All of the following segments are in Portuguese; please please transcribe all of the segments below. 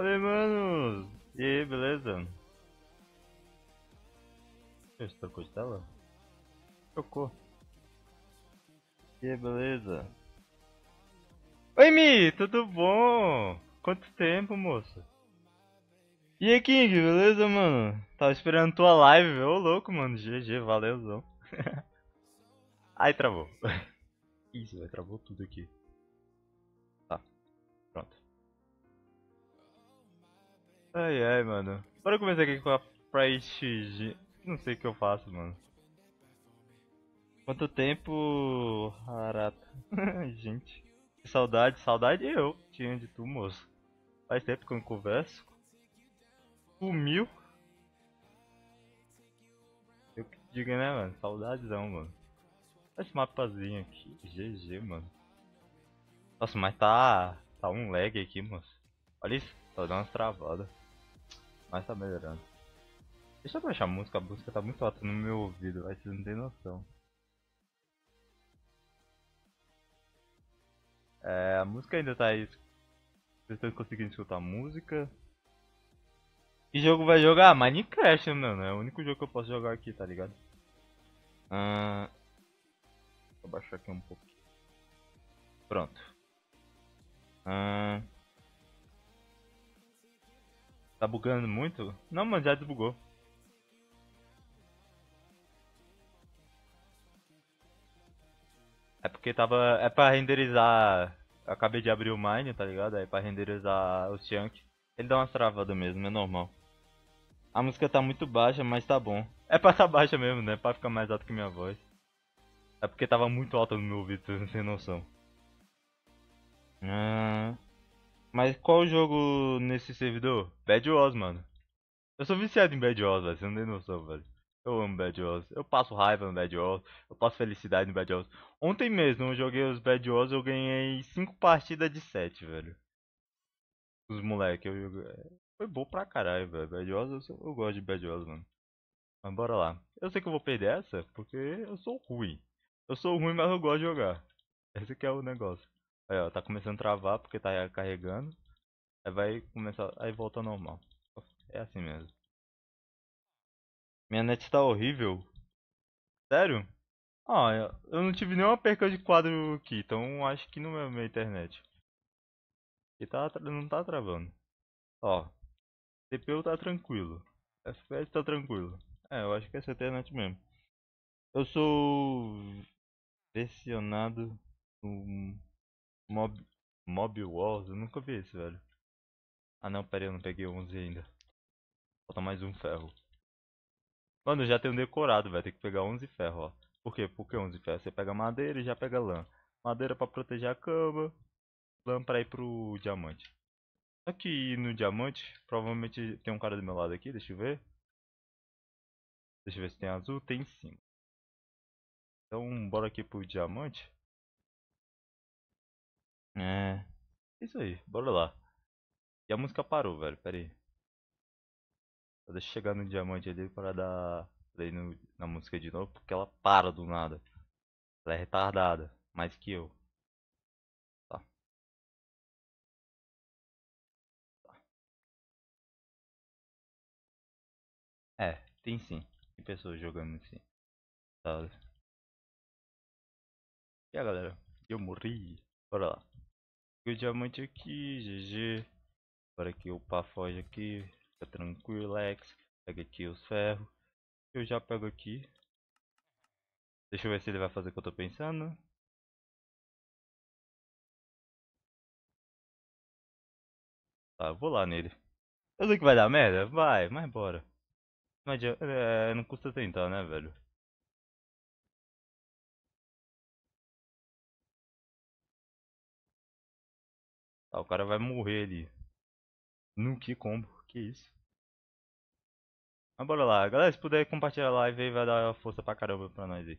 Falei, mano. E aí, beleza? Você trocou de tela? Trocou. E aí, beleza? Oi, Mi, tudo bom? Quanto tempo, moça? E aí, King, beleza, mano? Tava esperando tua live, velho. Ô, louco, mano. GG, valeuzão. Ai, travou. Isso, vai, travou tudo aqui. Ai, ai, mano. Bora começar aqui com a Price Não sei o que eu faço, mano. Quanto tempo, Harata? Gente, que saudade, saudade eu tinha de tu, moço. Faz tempo que eu não converso. Sumiu. Eu que diga, né, mano? Saudadezão, mano. Esse mapazinho aqui, GG, mano. Nossa, mas tá. Tá um lag aqui, moço. Olha isso, tá dando umas travadas. Mas tá melhorando. Deixa eu baixar a música, a música tá muito alta no meu ouvido, vai vocês não tem noção. É, a música ainda tá aí. Vocês estão conseguindo escutar a música. Que jogo vai jogar? Minecraft, mano. É o único jogo que eu posso jogar aqui, tá ligado? Ah, vou baixar aqui um pouquinho. Pronto. Tá bugando muito? Não, mano, já desbugou. É porque tava. É pra renderizar. Eu acabei de abrir o Mine, tá ligado? É pra renderizar o chunk. Ele dá umas travadas mesmo, é normal. A música tá muito baixa, mas tá bom. É pra tá baixa mesmo, né? Pra ficar mais alto que minha voz. É porque tava muito alta no meu ouvido, sem noção. Ah. Mas qual jogo nesse servidor? Bad Wars, mano. Eu sou viciado em Bad Wars, velho. Você não tem noção, velho. Eu amo Bad Wars. Eu passo raiva no Bad Wars. Eu passo felicidade no Bad Wars. Ontem mesmo eu joguei os Bad Wars eu ganhei 5 partidas de 7, velho. Os moleque, eu joguei. Foi bom pra caralho, velho. Bad Wars, eu, eu gosto de Bad Wars, mano. Mas bora lá. Eu sei que eu vou perder essa, porque eu sou ruim. Eu sou ruim, mas eu gosto de jogar. Esse que é o negócio. Aí, ó, tá começando a travar porque tá carregando. Aí vai começar, aí volta ao normal. É assim mesmo. Minha net tá horrível. Sério? Ah, eu não tive nenhuma perca de quadro aqui, então acho que não é minha internet. E tá, não tá travando. Ó, CPU tá tranquilo. FPS tá tranquilo. É, eu acho que é essa internet mesmo. Eu sou versionado no Mob, Mob Wars, eu nunca vi esse, velho. Ah não, pera aí, eu não peguei 11 ainda. Falta mais um ferro. Mano, eu já tenho decorado, vai ter que pegar 11 ferro, ó. Por quê? Porque 11 ferro? Você pega madeira e já pega lã. Madeira pra proteger a cama. Lã pra ir pro diamante. Aqui no diamante, provavelmente tem um cara do meu lado aqui, deixa eu ver. Deixa eu ver se tem azul, tem sim. Então bora aqui pro diamante. É. Isso aí, bora lá. E a música parou, velho, pera aí. Deixa eu chegar no diamante ali para dar play no, na música de novo, porque ela para do nada. Ela é retardada, mais que eu. Tá. tá. É, tem sim. Tem pessoas jogando assim. Tá. E a galera? Eu morri. Bora lá o diamante aqui, GG. Agora aqui o foge aqui, fica tranquilo, Lex. Pega aqui os ferros. Eu já pego aqui. Deixa eu ver se ele vai fazer o que eu tô pensando. Tá, eu vou lá nele. Eu sei que vai dar merda? Vai, mas bora. Não, adianta, é, não custa tentar, né, velho? Ah, o cara vai morrer ali. No que combo, que isso. Mas bora lá, galera, se puder compartilhar a live aí vai dar força pra caramba pra nós aí.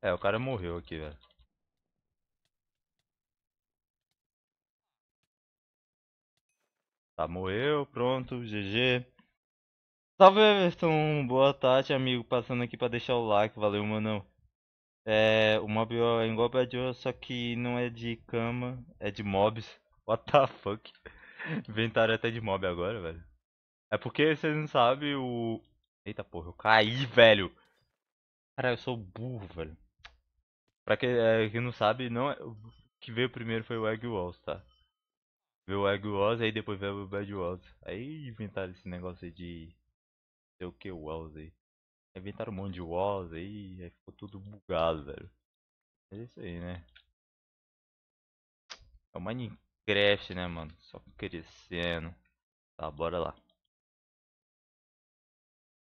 É, o cara morreu aqui, velho. Tá, morreu, pronto, GG. Salve Everton, boa tarde amigo, passando aqui pra deixar o like, valeu mano. É, o mob é igual Bad War, só que não é de cama, é de mobs. What the fuck? Inventaram até de mob agora, velho. É porque vocês não sabem o... Eita porra, eu caí, velho. Cara, eu sou burro, velho. Pra quem, é, quem não sabe, não é... o que veio primeiro foi o Egg Walls, tá? Veio o Egg Walls, aí depois veio o Bad Walls. Aí inventaram esse negócio aí de... Sei o que, Walls aí. Inventaram um monte de walls aí, aí ficou tudo bugado, velho. É isso aí, né? É o Minecraft, né, mano? Só crescendo. Tá, bora lá.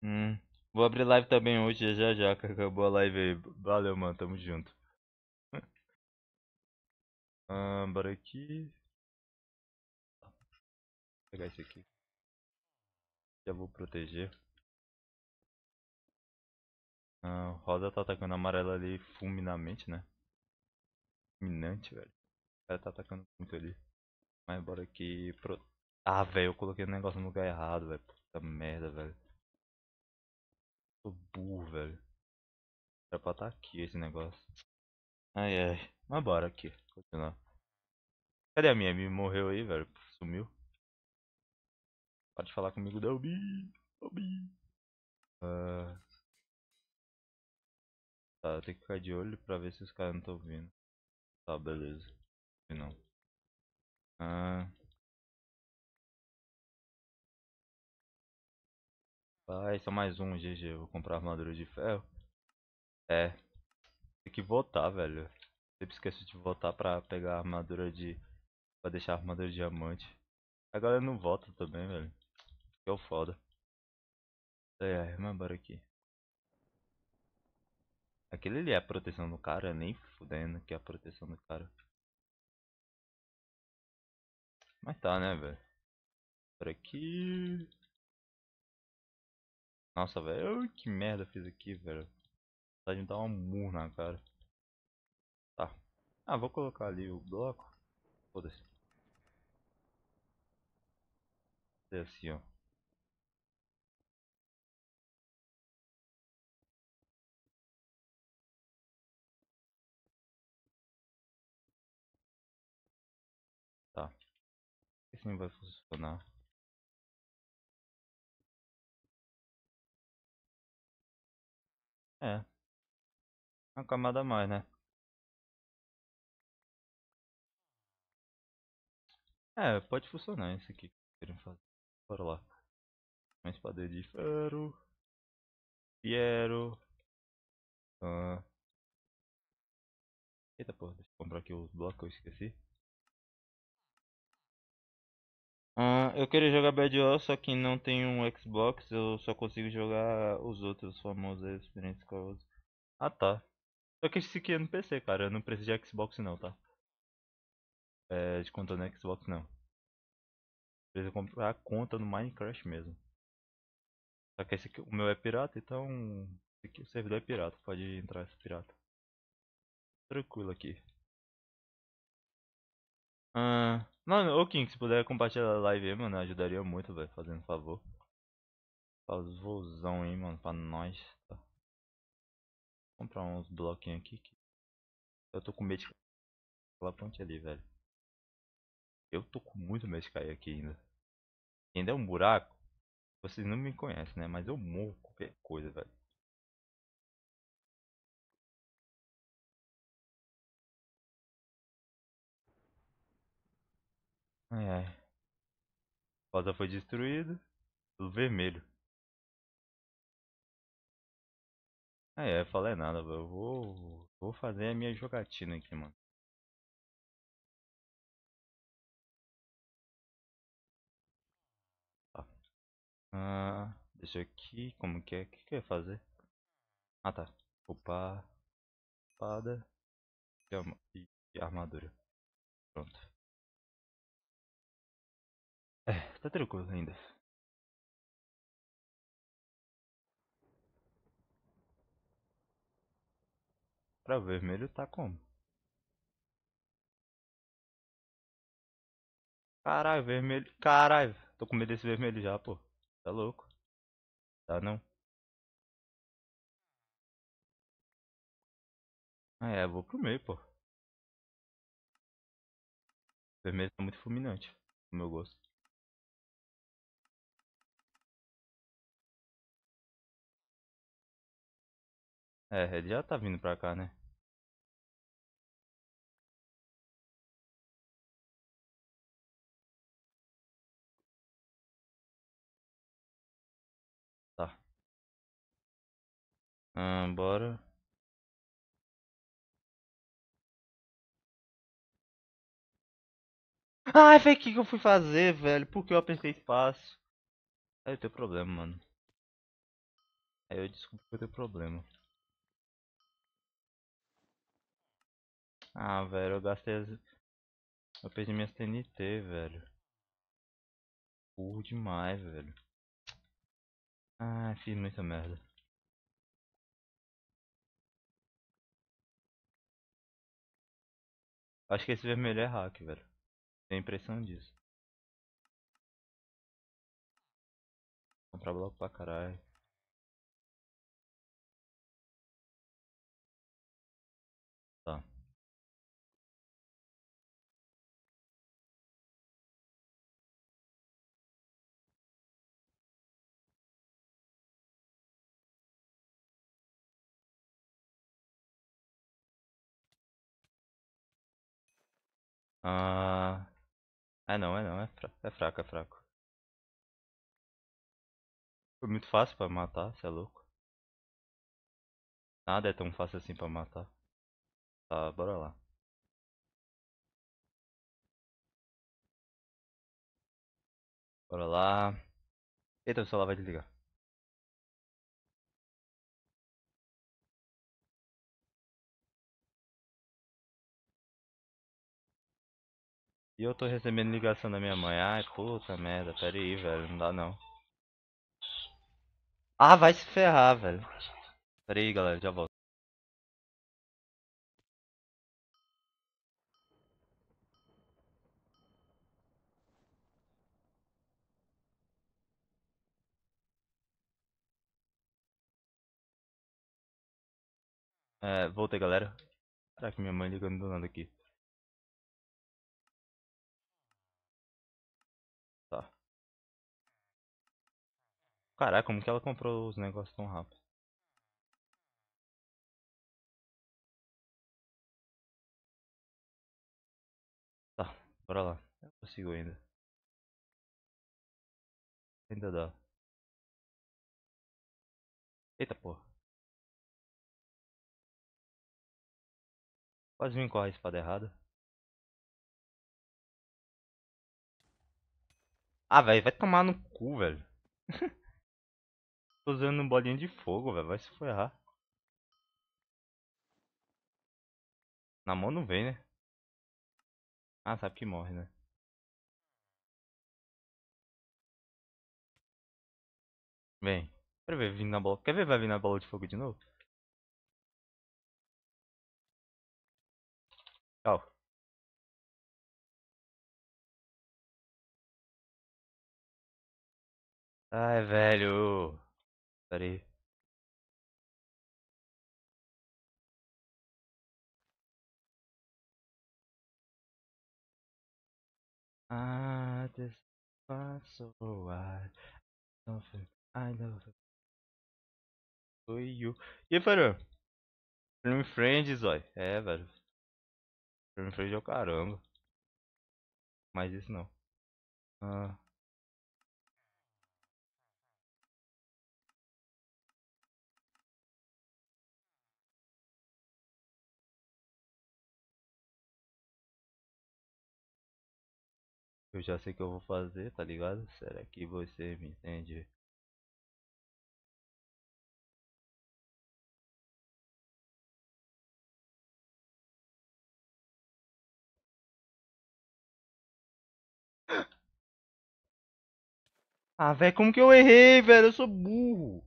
Hum, vou abrir live também hoje, já já, que acabou a live aí. Valeu, mano, tamo junto. ah, bora aqui. Pegar esse aqui. Já vou proteger. Ah, rosa tá atacando amarelo ali fulminamente, né? Fulminante, velho. Cara tá atacando muito ali. Mas bora aqui pro... Ah, velho, eu coloquei o negócio no lugar errado, velho. Puta merda, velho. Tô burro, velho. Era pra tá aqui esse negócio. Ai, ai. Mas bora aqui. Continuar. Cadê a minha? Me morreu aí, velho. Sumiu. Pode falar comigo, Delbi. Delbi. Uh... Tá, tem que ficar de olho pra ver se os caras não estão vindo. Tá, beleza. Não. Ah. Vai, só mais um GG. Vou comprar armadura de ferro. É. Tem que votar, velho. Sempre esqueço de votar pra pegar armadura de. Pra deixar armadura de diamante. A galera não vota também, velho. Que é o foda. É, mas bora aqui. Aquele ali é a proteção do cara, nem fudendo que é a proteção do cara. Mas tá, né, velho? Por aqui. Nossa, velho. Que merda fiz aqui, velho. Tá de dar um murro na cara. Tá. Ah, vou colocar ali o bloco. Foda-se. Assim, ó. Assim vai funcionar. É. Uma camada a mais, né? É, pode funcionar isso aqui que querem fazer. Bora lá. Uma espada de ferro. Fiero. Ah. Eita porra, deixa eu comprar aqui os blocos que eu esqueci. Ah, eu queria jogar Bad War, só que não tem um Xbox, eu só consigo jogar os outros famosos aí, Experience Scrolls. Ah tá. Só que esse aqui é no PC, cara, eu não preciso de Xbox não, tá? É, de conta no Xbox não. Precisa comprar a conta no Minecraft mesmo. Só que esse aqui, o meu é pirata, então esse aqui, o servidor é pirata, pode entrar esse pirata. Tranquilo aqui. Ah, mano, ô King, se puder compartilhar a live aí, mano, ajudaria muito, velho, fazendo favor. Favorzão aí, mano, pra nós. Tá. Vou comprar uns bloquinhos aqui. Que... Eu tô com medo de aquela ponte ali, velho. Eu tô com muito medo de cair aqui ainda. Ainda é um buraco. Vocês não me conhecem, né? Mas eu morro qualquer coisa, velho. Ai. Rosa foi destruído. Tudo vermelho. Ah é, falei nada. Eu vou, vou fazer a minha jogatina aqui, mano. Tá. Ah, deixa aqui, como que é? O que, que eu ia fazer? Ah tá. Upar. Espada. E armadura. Pronto. É, tá tranquilo ainda. Pra vermelho tá como? Caralho, vermelho. Caralho, tô com medo desse vermelho já, pô. Tá louco. Tá não? Ah é, vou pro meio, pô. vermelho tá muito fulminante, no meu gosto. É, ele já tá vindo pra cá, né? Tá. Ah, bora. Ai, velho, o que, que eu fui fazer, velho? Por que eu apertei espaço? Aí eu tenho problema, mano. Aí eu desculpo que eu tenho problema. Ah, velho, eu gastei as... Eu perdi minhas TNT, velho. Burro demais, velho. Ah, fiz muita merda. Acho que esse vermelho é hack, velho. Tenho a impressão disso. Comprar bloco pra caralho. Ah... É não, é não, é fraco, é fraco, é fraco. Foi muito fácil pra matar, cê é louco. Nada é tão fácil assim pra matar. Tá, bora lá. Bora lá. Eita, o celular vai desligar. E eu tô recebendo ligação da minha mãe. Ai, puta merda, pera aí, velho. Não dá não. Ah, vai se ferrar, velho. Pera aí, galera, já volto. É, voltei, galera. Caraca, minha mãe ligando do nada aqui. Caraca, como que ela comprou os negócios tão rápido? Tá, bora lá. Eu consigo ainda. Ainda dá. Eita porra. Quase vim com a espada errada. Ah, velho, vai tomar no cu, velho. Tô usando bolinha de fogo, velho. Vai se ferrar. Na mão não vem, né? Ah, sabe que morre, né? Vem. Quero ver vindo na bola. Quer ver vai vir na bola de fogo de novo? Tchau. Ai, velho. Pera aí. Ah, this was so wild. Nothing I know. Foi you. E velho? Film Friends, ó. É, velho. Film Friends é o caramba. Mas isso não. Ah. Eu já sei que eu vou fazer, tá ligado? Será que você me entende? Ah, velho, como que eu errei, velho? Eu sou burro.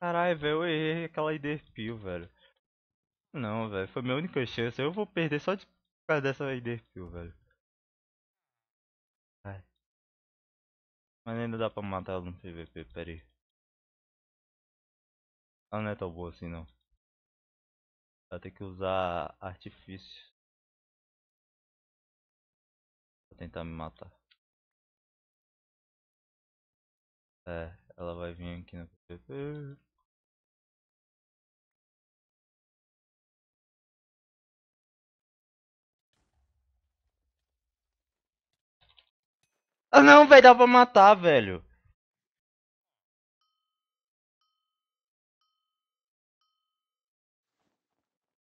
Caralho, velho, eu errei aquela ID Peel, velho. Não, velho, foi minha única chance. Eu vou perder só de causa dessa ID Peel, velho. Ai. Mas ainda dá pra matar ela no PVP, pera aí. Ela não é tão boa assim não. Vai ter que usar artifício. Pra tentar me matar. É, ela vai vir aqui no PVP. Ah não, velho, dá pra matar, velho.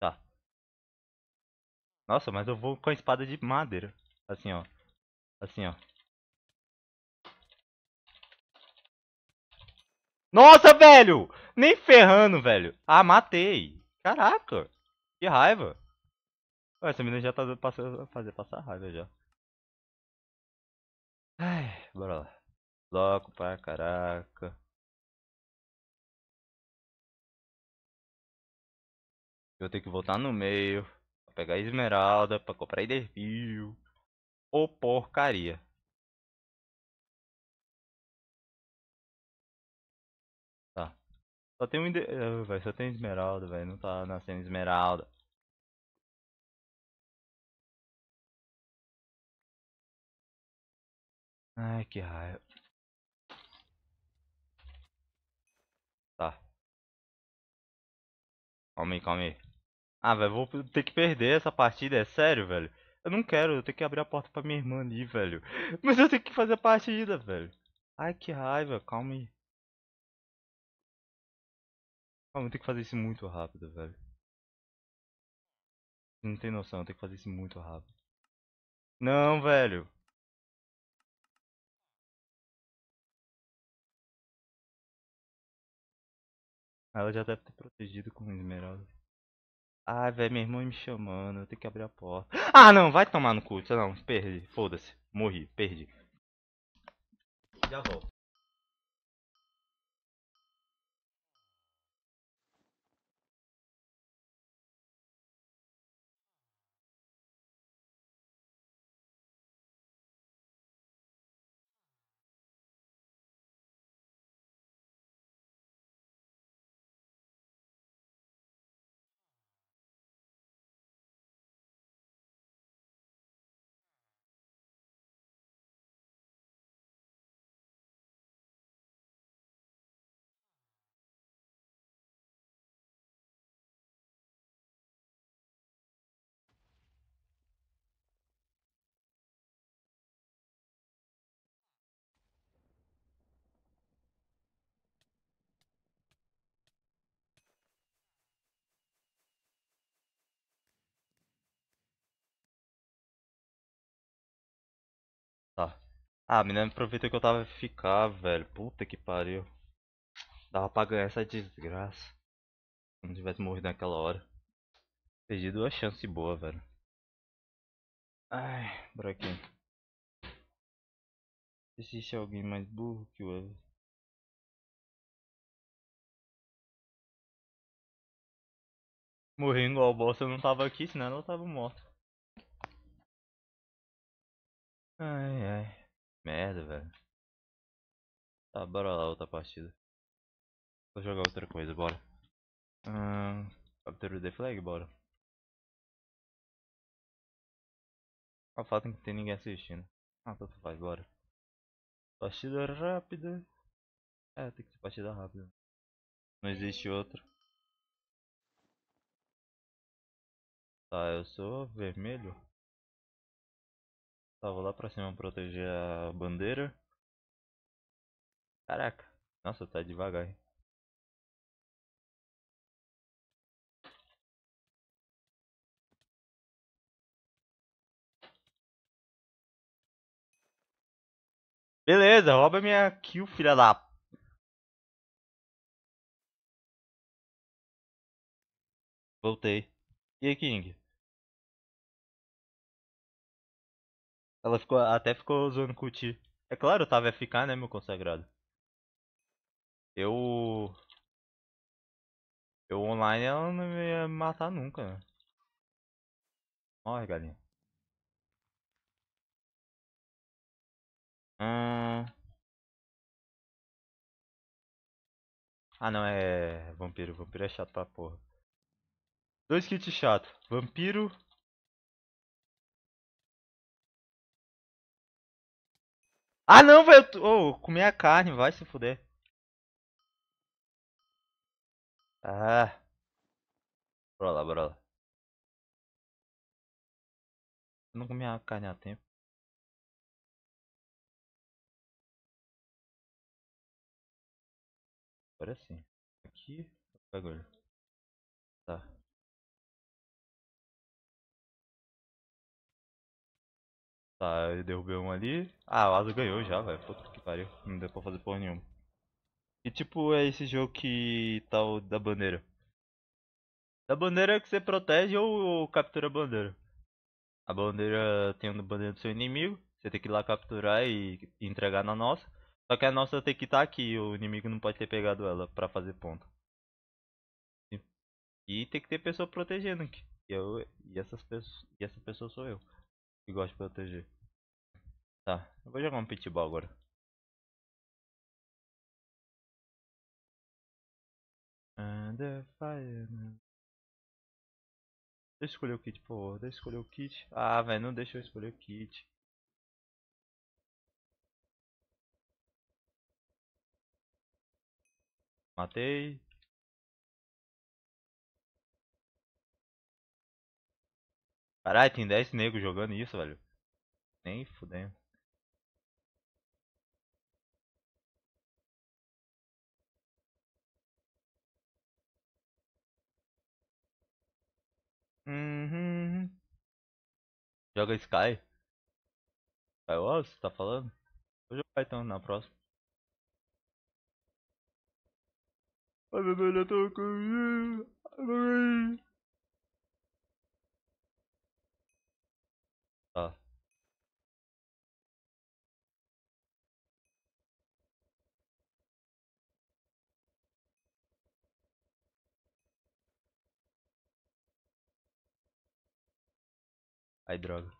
Tá. Nossa, mas eu vou com a espada de madeira. Assim, ó. Assim, ó. Nossa, velho! Nem ferrando, velho. Ah, matei. Caraca. Que raiva. Essa menina já tá fazer passar raiva já. Ai, bora lá. Bloco pra caraca. Eu tenho que voltar no meio. Pra pegar esmeralda, pra comprar Enderpeel. Ô porcaria. Tá. Só tem um uh, só tem esmeralda, velho. Não tá nascendo esmeralda. Ai, que raiva. Tá. Calma aí, calma aí. Ah, velho, vou ter que perder essa partida, é sério, velho. Eu não quero, eu tenho que abrir a porta pra minha irmã ali, velho. Mas eu tenho que fazer a partida, velho. Ai, que raiva, calma aí. Calma, eu tenho que fazer isso muito rápido, velho. Não tem noção, eu tenho que fazer isso muito rápido. Não, velho. Ela já deve ter protegido com esmeralda. Ai, velho, meu irmão me chamando, eu tenho que abrir a porta. Ah, não, vai tomar no cu. Não, perdi, foda-se. Morri, perdi. Já volto. Ah, a menina aproveitou que eu tava ficar, velho. Puta que pariu. Dava pra ganhar essa desgraça. Se não tivesse morrido naquela hora. Perdi duas chances boas, velho. Ai, buraquinho. Existe alguém mais burro que o outro. Morri igual bosta, eu não tava aqui, senão eu tava morto. Ai, ai. Merda, velho. Tá, bora lá, outra partida. Vou jogar outra coisa, bora. Hum, captura the flag, bora. A fato é que tem ninguém assistindo. Ah, tanto faz, bora. Partida rápida. É, tem que ser partida rápida. Não existe outra. Tá, eu sou vermelho. Vou lá pra cima proteger a bandeira. Caraca. Nossa, tá devagar? Beleza, rouba minha kill, filha da... Voltei. E aí, King? Ela ficou, até ficou zoando com o Ti. É claro, o Otávio ficar, né, meu consagrado? Eu... Eu online ela não ia matar nunca, né? Morre, galinha. Hum... Ah não, é... Vampiro, vampiro é chato pra porra. Dois kits chato. Vampiro, Ah, não, velho. Ô, oh, comi a carne. Vai se fuder. Ah. Bora lá, bora lá. Eu não comi a carne a tempo. Agora sim. Aqui. Agora. Tá, eu derrubei um ali. Ah, o Asa ganhou já, velho. Puta que pariu. Não deu pra fazer porra nenhuma. E tipo, é esse jogo que tá o da bandeira. Da bandeira é que você protege ou, ou captura a bandeira. A bandeira tem a bandeira do seu inimigo. Você tem que ir lá capturar e, entregar na nossa. Só que a nossa tem que estar tá aqui. O inimigo não pode ter pegado ela pra fazer ponto. E tem que ter pessoa protegendo aqui. E, eu, e, essas e essa pessoa sou eu. Que gosta de proteger. Tá, eu vou jogar um pitbull agora. Under fire. Deixa eu escolher o kit, pô. Deixa eu escolher o kit. Ah, velho, não deixa eu escolher o kit. Matei. Caralho, tem 10 negros jogando isso, velho. Nem fudendo. Uhum. Joga Sky. Skywars, tá falando? Vou jogar então na próxima. Ai, meu Deus, eu tô com... Tá. Ai, droga.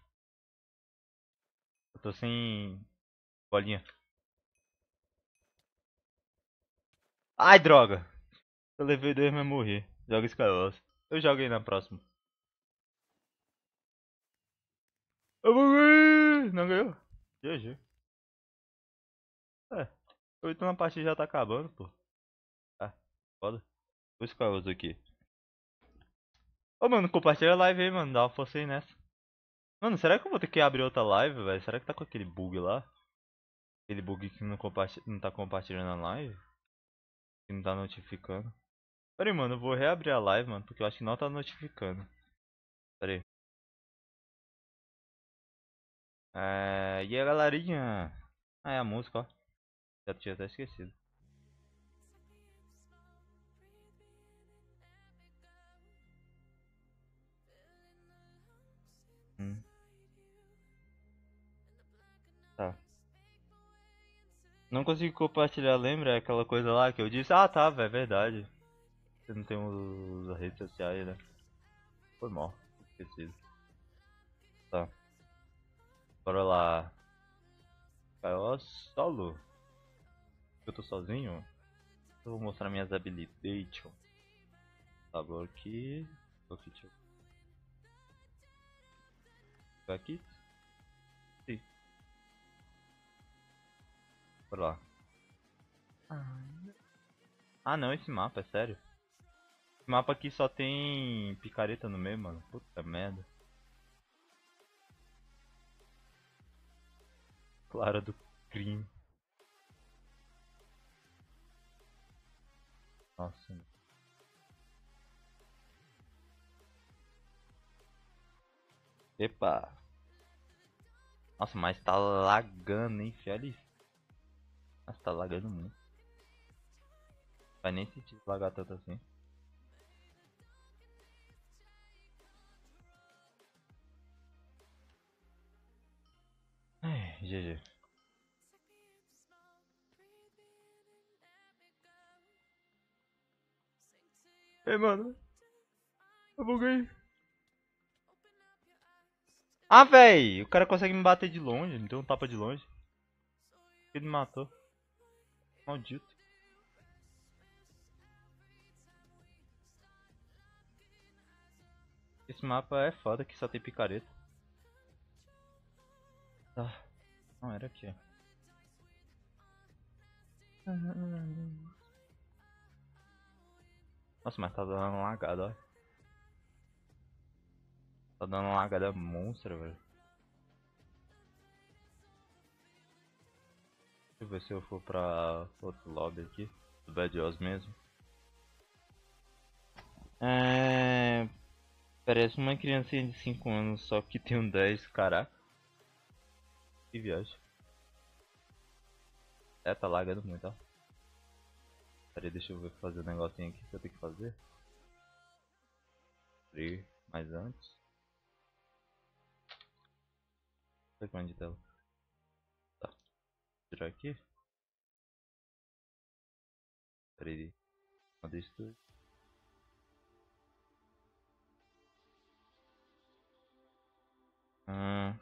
Eu tô sem bolinha. Ai, droga. Eu levei dois, mas morri. Joga Skywars. Eu joguei na próxima. Eu ganhar! Não ganhou? GG. É. Oito na partida já tá acabando, pô. Ah, foda. Vou Skywars aqui. Ô, mano, compartilha a live aí, mano. Dá uma força aí nessa. Mano, será que eu vou ter que abrir outra live, velho? Será que tá com aquele bug lá? Aquele bug que não, não tá compartilhando a live? Que não tá notificando. Pera aí, mano, eu vou reabrir a live, mano, porque eu acho que não tá notificando. Pera aí. É... E aí, galerinha? Ah, é a música, ó. Já tinha até esquecido. Não consigo compartilhar, lembra aquela coisa lá que eu disse? Ah, tá, é verdade. Você não tem os redes sociais, né? Foi mal, esquecido. Tá. Bora lá. Caiu solo. Eu tô sozinho? Eu vou mostrar minhas habilidades. Tá, bom aqui. Aqui, deixa eu... Aqui. Bora lá. Ah não, esse mapa, é sério. Esse mapa aqui só tem picareta no meio, mano. Puta merda. Clara do crime. Nossa. Epa. Nossa, mas tá lagando, hein, filho? Nossa, tá lagando muito. Vai nem sentir lagar tanto assim. Ai, GG. Ei, mano. Eu buguei. Ah, véi! O cara consegue me bater de longe. Me deu um tapa de longe. Ele me matou. Maldito. Esse mapa é foda que só tem picareta. Tá. Não era aqui. Nossa, mas tá dando lagada, ó. Tá dando lagada monstra, velho. Deixa eu ver se eu for pra outro lobby aqui. Do Bad Oz mesmo. É... Parece uma criancinha de 5 anos, só que tem um 10, caraca. Que viagem. É, tá lagando muito, ó. Peraí, deixa eu ver fazer um negocinho aqui que eu tenho que fazer. Abrir mais antes. Background de tela. Tirar aqui. Peraí. Manda isso tudo. Ah.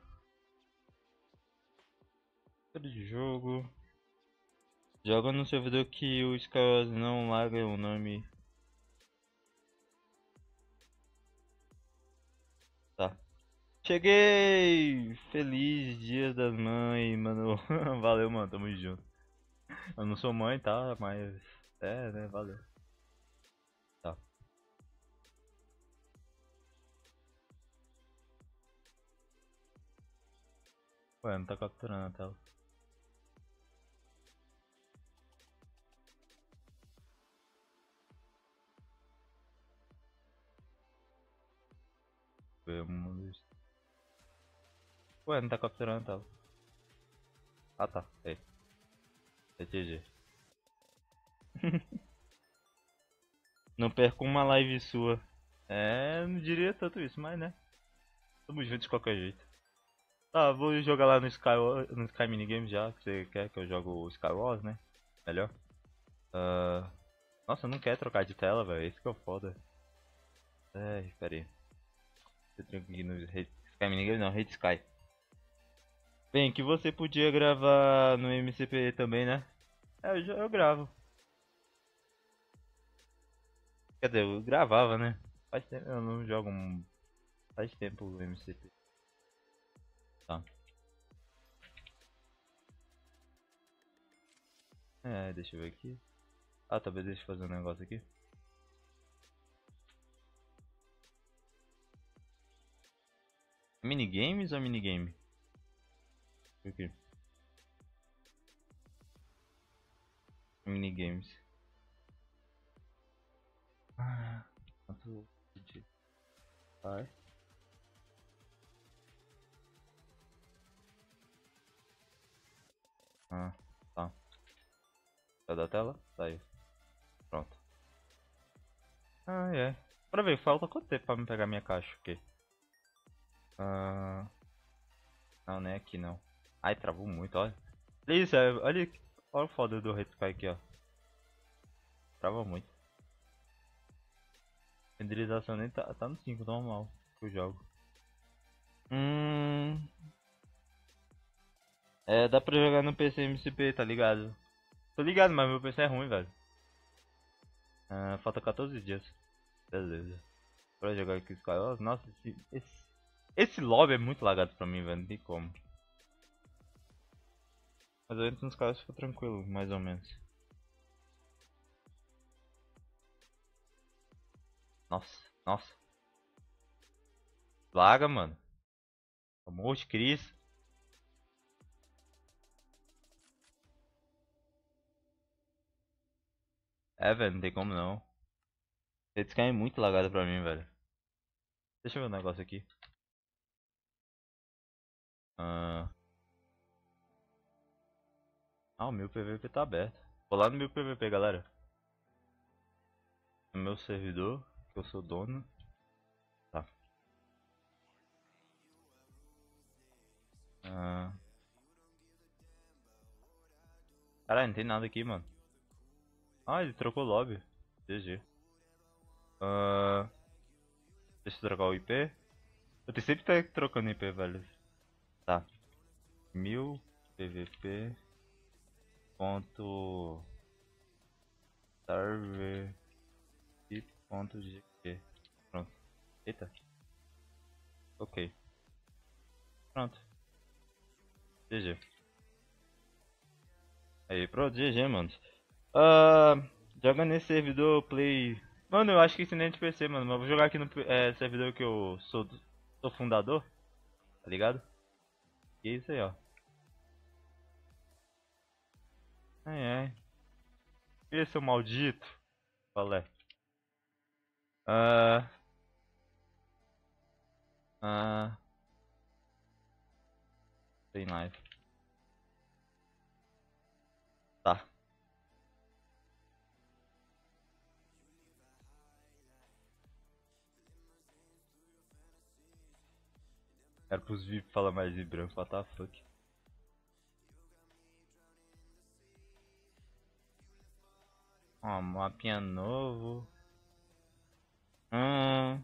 de jogo. Joga no servidor que os caras não largam o nome. Cheguei! Feliz Dias das Mães, mano. Valeu, mano. Tamo junto. Eu não sou mãe, tá? Mas. É, né? Valeu. Ué, não tá capturando a tela. Vamos. Ué, não tá capturando a tela. Ah tá, é. É GG. não perco uma live sua. É, não diria tanto isso, mas né. Tamo junto de qualquer jeito. Tá, vou jogar lá no Sky, no Sky Minigame já, que você quer que eu jogue o Sky Wars, né? Melhor. Uh... Nossa, não quer trocar de tela, velho. Esse que é o foda. É, espera aí. Eu que ir no Sky Minigame, não, Rede Sky. Bem, que você podia gravar no MCP também, né? É, eu, eu gravo. Quer dizer, eu gravava, né? Faz tempo, eu não jogo um... Faz tempo o MCP. Tá. É, deixa eu ver aqui. Ah, talvez deixa eu fazer um negócio aqui. Minigames ou minigame? Aqui. Minigames. Ah, quanto vai? Ah, tá. Sai da tela? Saiu. Pronto. Ah, é. Pra ver, falta quanto tempo pra me pegar minha caixa aqui? Ah... Não, nem aqui não. Ai, travou muito, olha. Olha isso, é, olha, olha o foda do Red Sky aqui, ó. Trava muito. Renderização nem tá, tá no 5 normal que eu jogo. Hum... É, dá pra jogar no PC MCP, tá ligado? Tô ligado, mas meu PC é ruim, velho. Ah, falta 14 dias. Beleza. Pra jogar aqui Skywars. Nossa, esse, esse, esse lobby é muito lagado pra mim, velho. Não tem como. Mas entro nos caras fica tranquilo, mais ou menos. Nossa, nossa. Laga, mano. Amor de Cristo. É, velho, não tem como não. Eles caem muito lagado pra mim, velho. Deixa eu ver um negócio aqui. Ah, ah o meu PVP tá aberto. Vou lá no meu PVP, galera. No meu servidor, que eu sou dono. Tá. Ah. Caralho, não tem nada aqui, mano. Ah, ele trocou lobby. GG. Uh, deixa eu trocar o IP. Eu sempre estar trocando IP, velho. Tá. 1000 pvp ponto server ponto pronto eita Ok. Pronto. GG. Aí, pronto, GG, mano. Uh, joga nesse servidor play. Mano, eu acho que isso nem é de PC, mano. Mas vou jogar aqui no é, servidor que eu sou, sou fundador. Tá ligado? E é isso aí, ó. Ai ai. Esse é o maldito. Qual é? Ah. Ah. Tem live. Tá. Era pros VIP falar mais de branco, what the fuck. Ó, mapinha novo. Hum.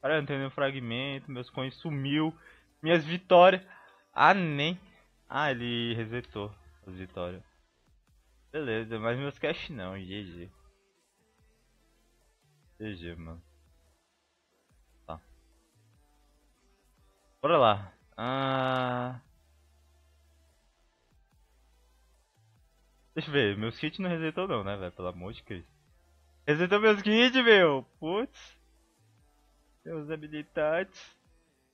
Cara, eu não tenho nenhum fragmento, meus coins sumiu. Minhas vitórias. Ah, nem. Ah, ele resetou as vitórias. Beleza, mas meus cash não, GG. GG, mano. Tá. Bora lá. Ah... Deixa eu ver, meus kits não resetou não, né, velho? Pelo amor de Cristo. Resetou meus kits, meu! Putz. Meus habilidades.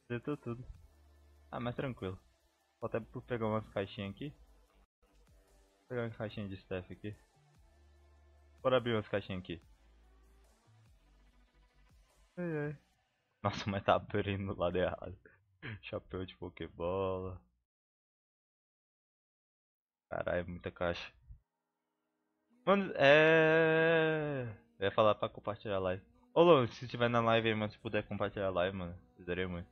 Resetou tudo. Ah, mas tranquilo. Vou até pegar umas caixinhas aqui. Vou pegar uma caixinha de staff aqui. Bora abrir umas caixinhas aqui. Ai ai. Nossa, mas tá abrindo do lado errado. Chapéu de pokebola. Caralho, muita caixa. Mano, é. Eu ia falar pra compartilhar a live. Ô Lon, se estiver na live aí, mano, se puder compartilhar a live, mano, ajudaria muito.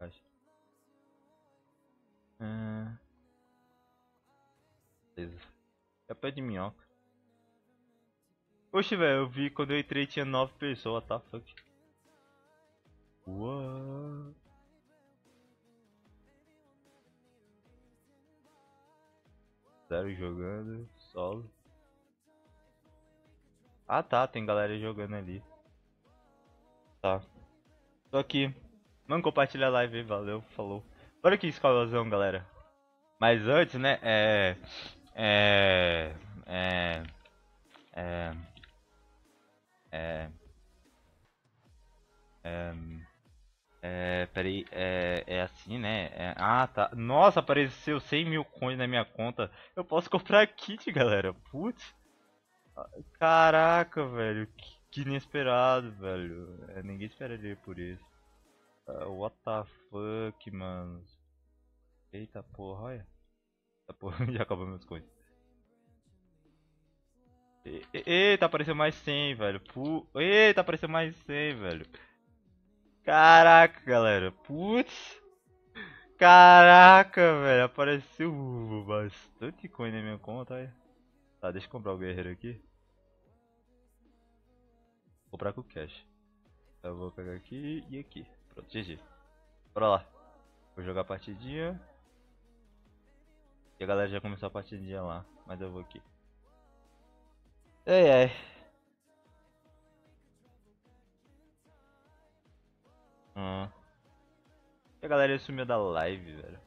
Acho. Ah. Beleza. É pé de minhoca. Oxe, velho, eu vi quando eu entrei tinha 9 pessoas, tá fuck. What? Zero jogando, solo. Ah tá, tem galera jogando ali. Tá. Tô aqui. Mano, compartilha a live aí, valeu, falou. Bora aqui, escolazão, galera. Mas antes, né. É... É... É... É... É... É, peraí, é, é assim, né? É, ah, tá. Nossa, apareceu 100 mil coins na minha conta. Eu posso comprar kit, galera. Putz. Caraca, velho. Que, que inesperado, velho. É, ninguém esperaria por isso. Uh, what the fuck, mano. Eita porra, olha. Eita porra, já acabou meus coins. Eita, apareceu mais 100, velho. Eita, apareceu mais 100, velho. Caraca, galera. Putz. Caraca, velho. Apareceu bastante coin na minha conta. Tá, deixa eu comprar o guerreiro aqui. Vou comprar com cash. Eu vou pegar aqui e aqui. Pronto, GG. Bora lá. Vou jogar a partidinha. E a galera já começou a partidinha lá. Mas eu vou aqui. Ai ai. Ah. E a galera sumiu da live, velho.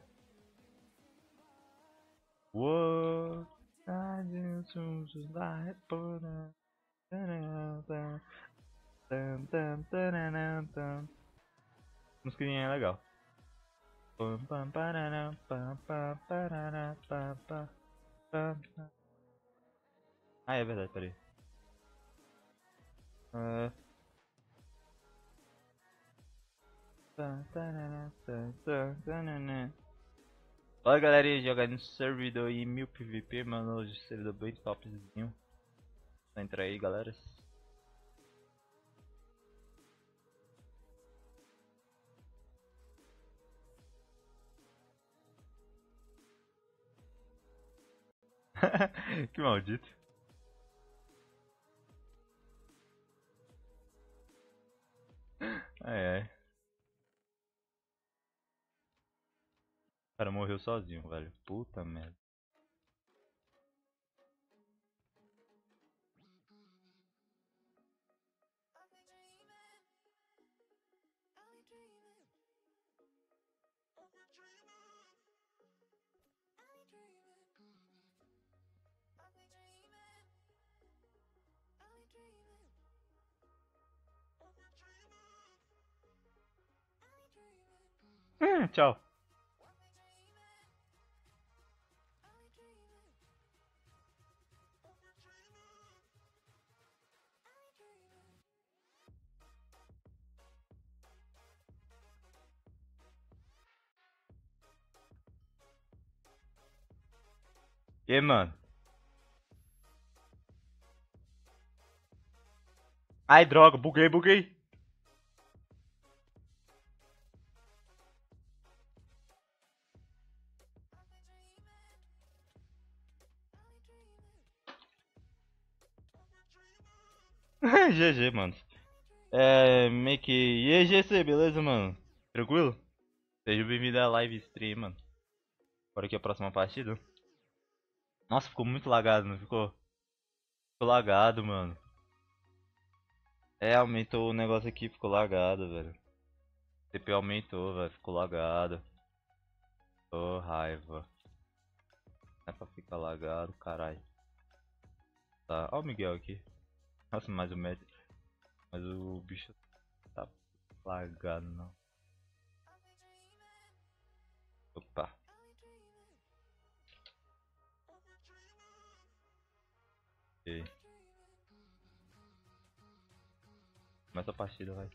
What? Musiquinha é legal. Ah, é verdade, peraí. Uh, Fala galera, jogando no servidor aí, mil PVP, mano, hoje servidor bem topzinho. Entra aí galera. que maldito. Ai ai. Cara morreu sozinho, velho. Puta merda. Hum, tchau. E mano? Ai, droga, buguei, buguei. GG, mano. É, meio que... E GC, beleza, mano? Tranquilo? Seja bem-vindo à live stream, mano. Bora aqui a próxima partida. Nossa, ficou muito lagado, não ficou? Ficou lagado, mano. É, aumentou o negócio aqui, ficou lagado, velho. CPU aumentou, velho, ficou lagado. Ô, oh, raiva. É pra ficar lagado, caralho. Tá, ó o Miguel aqui. Nossa, mas o médico. Mas o bicho tá lagado não. Opa. Ok. Começa a partida, vai.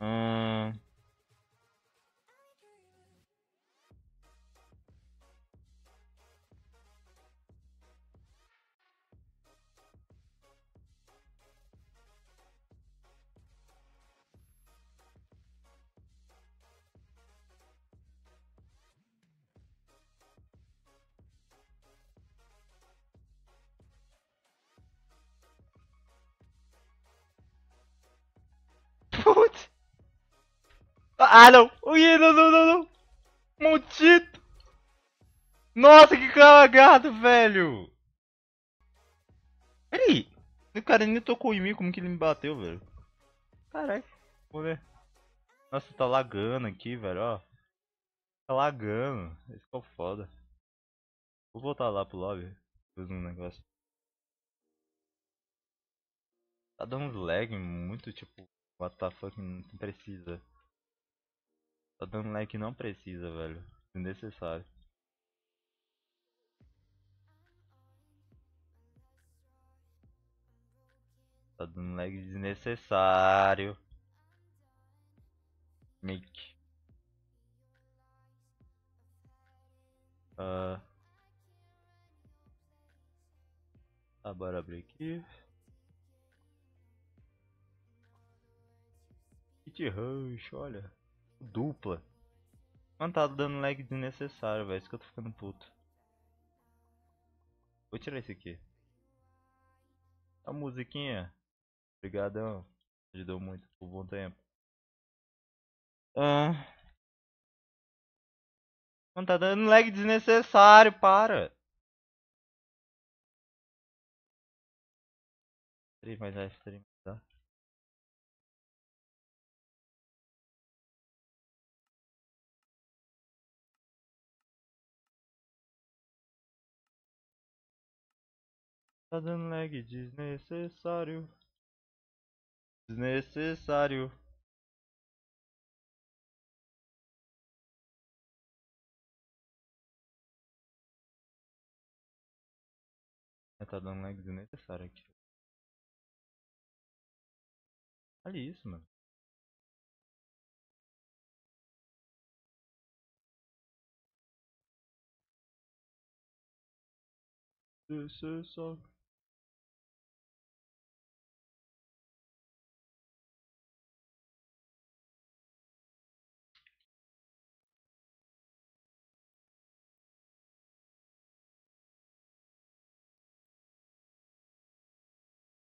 Hum... Ah, não! Ui, não, não, não, não! Maldito! Nossa, que cagado, velho! Peraí! O cara nem tocou em mim, como que ele me bateu, velho? Caralho, vou ver. Nossa, tá lagando aqui, velho, ó. Tá lagando. Esse ficou foda. Vou voltar lá pro lobby. Fazer um negócio. Tá dando uns lag muito, tipo, What the fuck, não precisa. Tá dando que não precisa, velho. Desnecessário. Tá dando lag desnecessário. Make. Uh... Tá, bora abrir aqui. Kit Rush, olha. Dupla. Mano, tá dando lag desnecessário, velho. Isso que eu tô ficando puto. Vou tirar esse aqui. A musiquinha. Obrigadão. Ajudou muito por um bom tempo. Ah. Mano, tá dando lag desnecessário, para. Stream mais a stream, tá? Dando lag desnecessário. Desnecessário. Tá dando lag desnecessário aqui. Olha isso, mano. Desnecessário.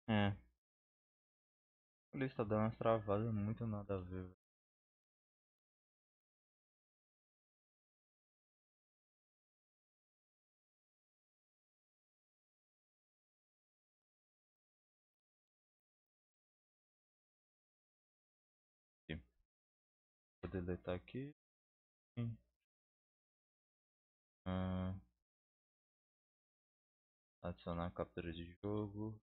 É. o lista é umas travadas muito nada a ver. Vou deletar aqui. Hum. Ah. Adicionar captura de jogo.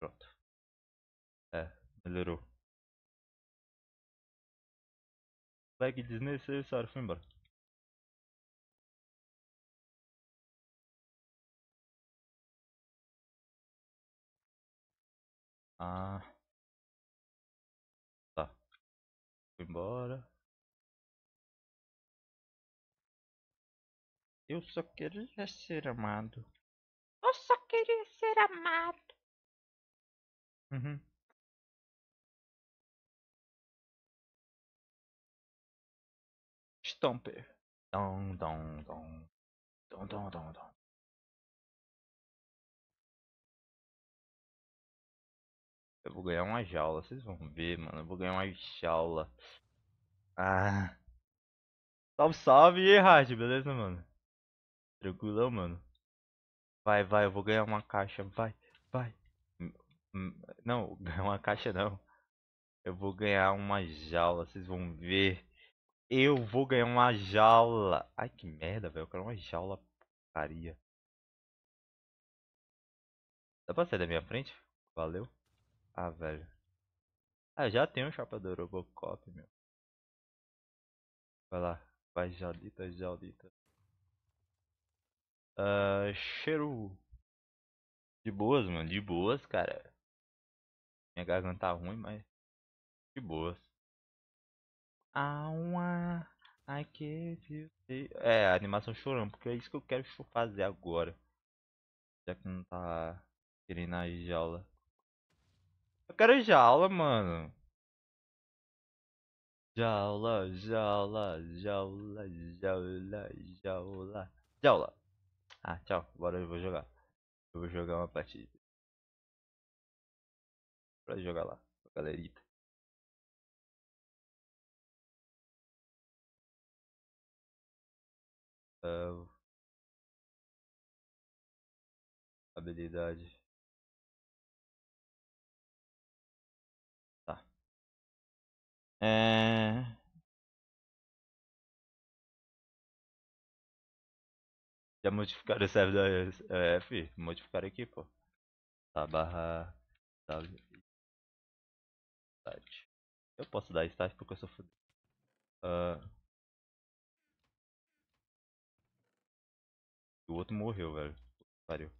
Pronto. É, melhorou. Lag desnecessário, foi embora. Ah. Tá. Foi embora. Eu só queria ser amado. Eu só queria ser amado. Uhum. Stomper. Dom, dom, dom. Dom, dom, dom, dom. Eu vou ganhar uma jaula, vocês vão ver, mano. Eu vou ganhar uma jaula. Ah. Salve, salve, Erhard, beleza, mano? Tranquilão, mano. Vai, vai, eu vou ganhar uma caixa, vai, vai. Hum, Não, ganhar uma caixa não. Eu vou ganhar uma jaula, vocês vão ver. Eu vou ganhar uma jaula. Ai, que merda, velho. Eu quero uma jaula porcaria. Dá pra sair da minha frente? Valeu. Ah, velho. Ah, já tem um chapa do Robocop, meu. Vai lá. Vai, jaulita, jaulita. Ah, cheiro. De boas, mano. De boas, cara. Minha garganta tá ruim, mas. De boas. I gave you the- É, a animação chorando, porque é isso que eu quero fazer agora. Já que não tá querendo a jaula. Eu quero jaula, mano. Jaula, jaula, jaula, jaula, jaula. Jaula. Ah, tchau. Bora, eu vou jogar. Eu vou jogar uma partida. Pra jogar lá, galerita. Ah, habilidade. Tá. É... Já modificaram o servidor é, F? Modificaram aqui, pô. Tá, barra W. Start. Eu posso dar start porque eu sou fudido. Ah. O outro morreu, velho. Pariu.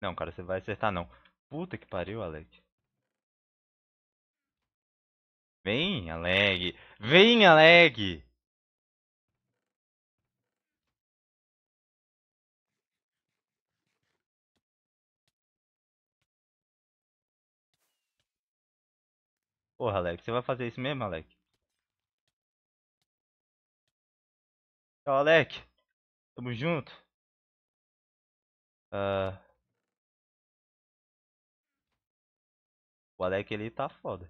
Não, cara, você vai acertar não. Puta que pariu, Alec. Vem, Alec. Vem, Alec. Porra, Alec, você vai fazer isso mesmo, Alec? Tchau, Alec. Tamo junto. Ah. O Alec ele tá foda.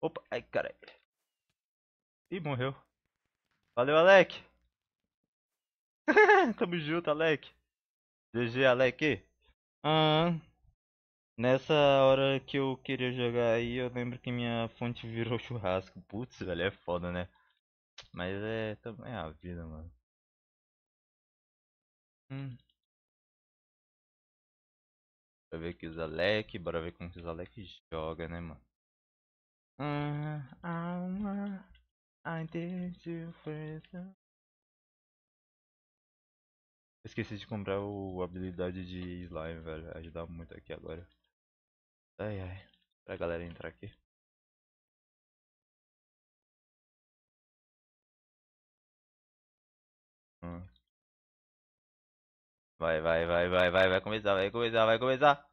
Opa, ai, caralho. Ih, morreu. Valeu, Alec. Tamo junto, Alec. GG, Alec. Ah, nessa hora que eu queria jogar aí, eu lembro que minha fonte virou churrasco. Putz, velho, é foda, né? Mas é também a vida, mano. Hum. Bora ver aqui os Alec, bora ver como que os Alec joga, né, mano? Ah, ah, I did you first. Esqueci de comprar o habilidade de slime, velho. Ajudar muito aqui agora. Ai ai. Pra galera entrar aqui. Hum. Vai, vai, vai, vai, vai, vai começar, vai começar, vai começar.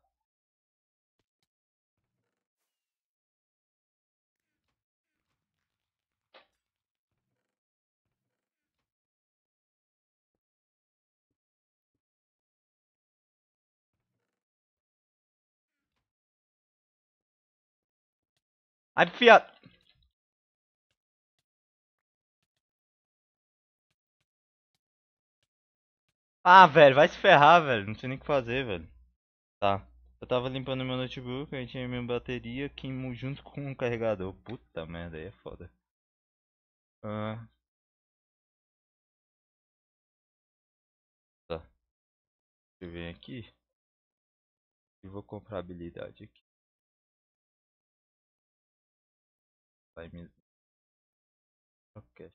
Ai, fiado. Ah, velho, vai se ferrar, velho. Não sei nem o que fazer, velho. Tá. Eu tava limpando meu notebook, aí tinha minha bateria queimou junto com o carregador. Puta merda, aí é foda. Ah. Tá. Deixa eu ver aqui. E vou comprar habilidade aqui. Vai me. Ok.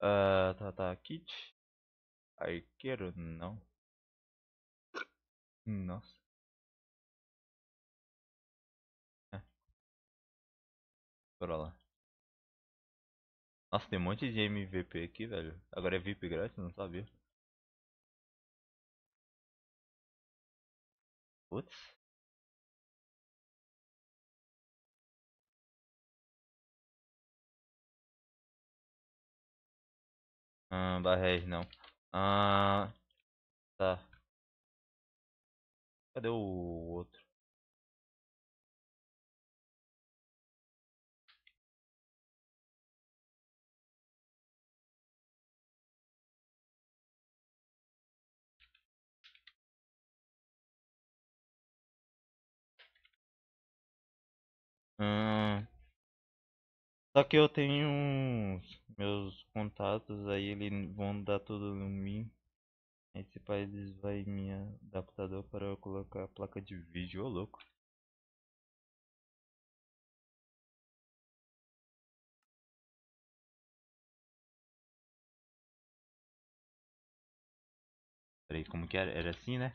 Ah, tá, tá. Kit. Arqueiro, não. Nossa. É. Lá. Nossa, tem um monte de MVP aqui, velho. Agora é VIP grátis, não sabia. Putz. Ah, barrés não. Ah, tá. Cadê o outro? Hum, só que eu tenho uns meus contatos aí, eles vão dar tudo no mim. Esse país vai minha adaptador para eu colocar a placa de vídeo, ô louco. Peraí, como que era? Era assim, né?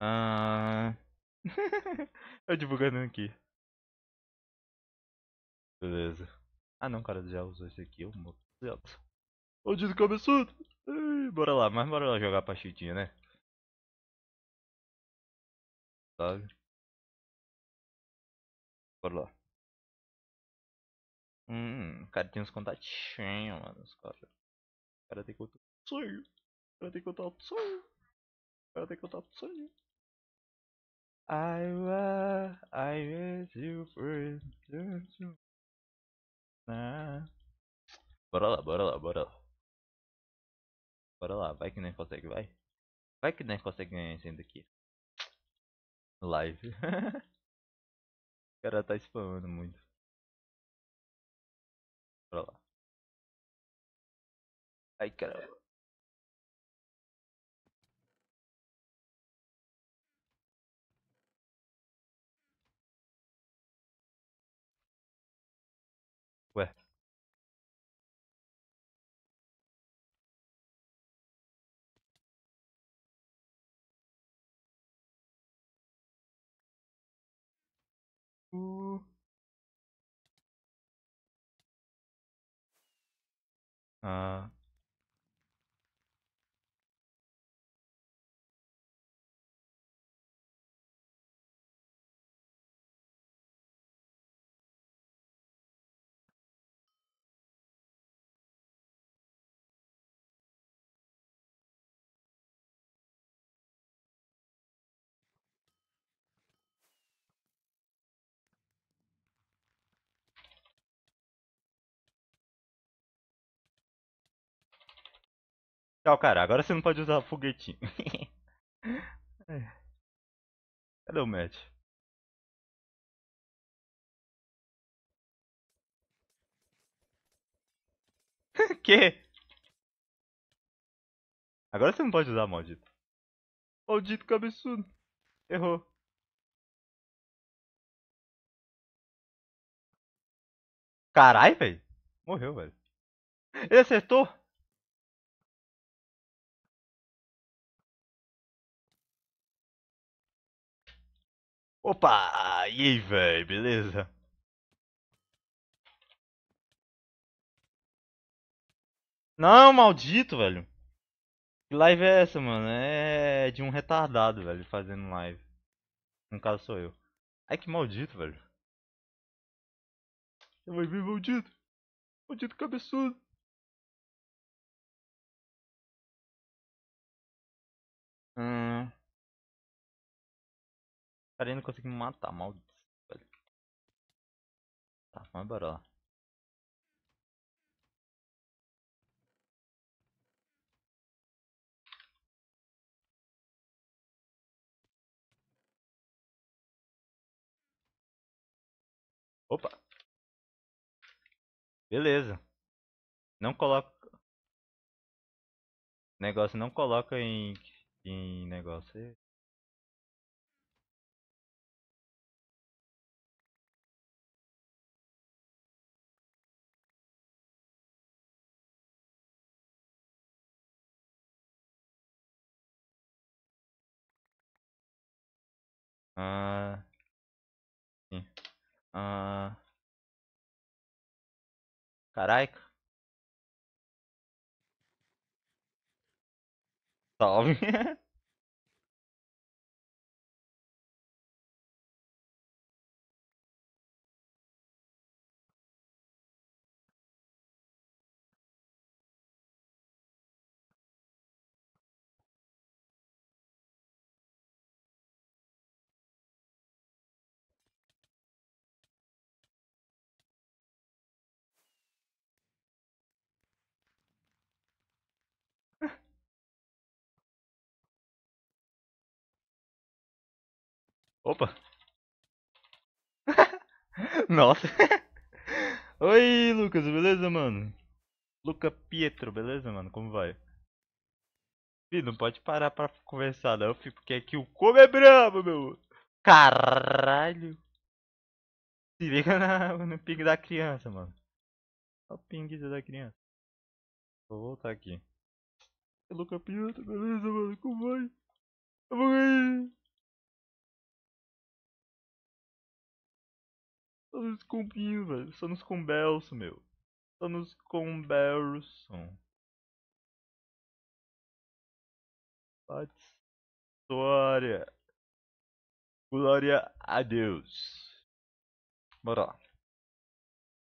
Ah... eu divulgando aqui. Beleza. Ah não, cara, já usou esse aqui, o motocicleta. Ô, dito cabeçudo! Bora lá, mas bora lá jogar partidinha, né? Sabe? Bora lá. Hum, o cara tem uns contatinhos, mano. Os cara. O cara tem contato sonho. O cara tem contato sonho. O cara tem contato sonho. I was, I miss you nah. Bora lá, bora lá, bora lá. Bora lá, vai que nem consegue, vai. Vai que nem consegue ganhar esse daqui. Live. o cara tá spamando muito. Bora lá. Ai caramba. Uh. Tchau, cara. Agora você não pode usar foguetinho. Cadê o match? que? Agora você não pode usar maldito. Maldito cabeçudo. Errou. Carai, velho. Morreu, velho. Ele acertou? Opa! E aí, velho, beleza? Não, maldito, velho. Que live é essa, mano? É de um retardado, velho, fazendo live. No caso sou eu. Ai que maldito, velho. Você vai ver, maldito. Maldito cabeçudo. Hum. Cara, não consegui me matar, maldito. Velho. Tá, mas bora lá. Opa. Beleza. Não coloca. Negócio não coloca em. Em negócio. Ah. Sim. Ah. Caraca. Salve. Opa. Nossa. Oi, Lucas, beleza, mano? Luca Pietro, beleza, mano? Como vai? Ih, não pode parar pra conversar, não, filho, porque aqui o como é brabo, meu. Caralho. Se liga na, no ping da criança, mano. Olha o ping da criança. Vou voltar aqui. Luca Pietro, beleza, mano? Como vai? Vamos aí. Só nos combinhos, velho. Só nos combelso, meu. Só nos combelson. História. Glória a Deus. Bora lá.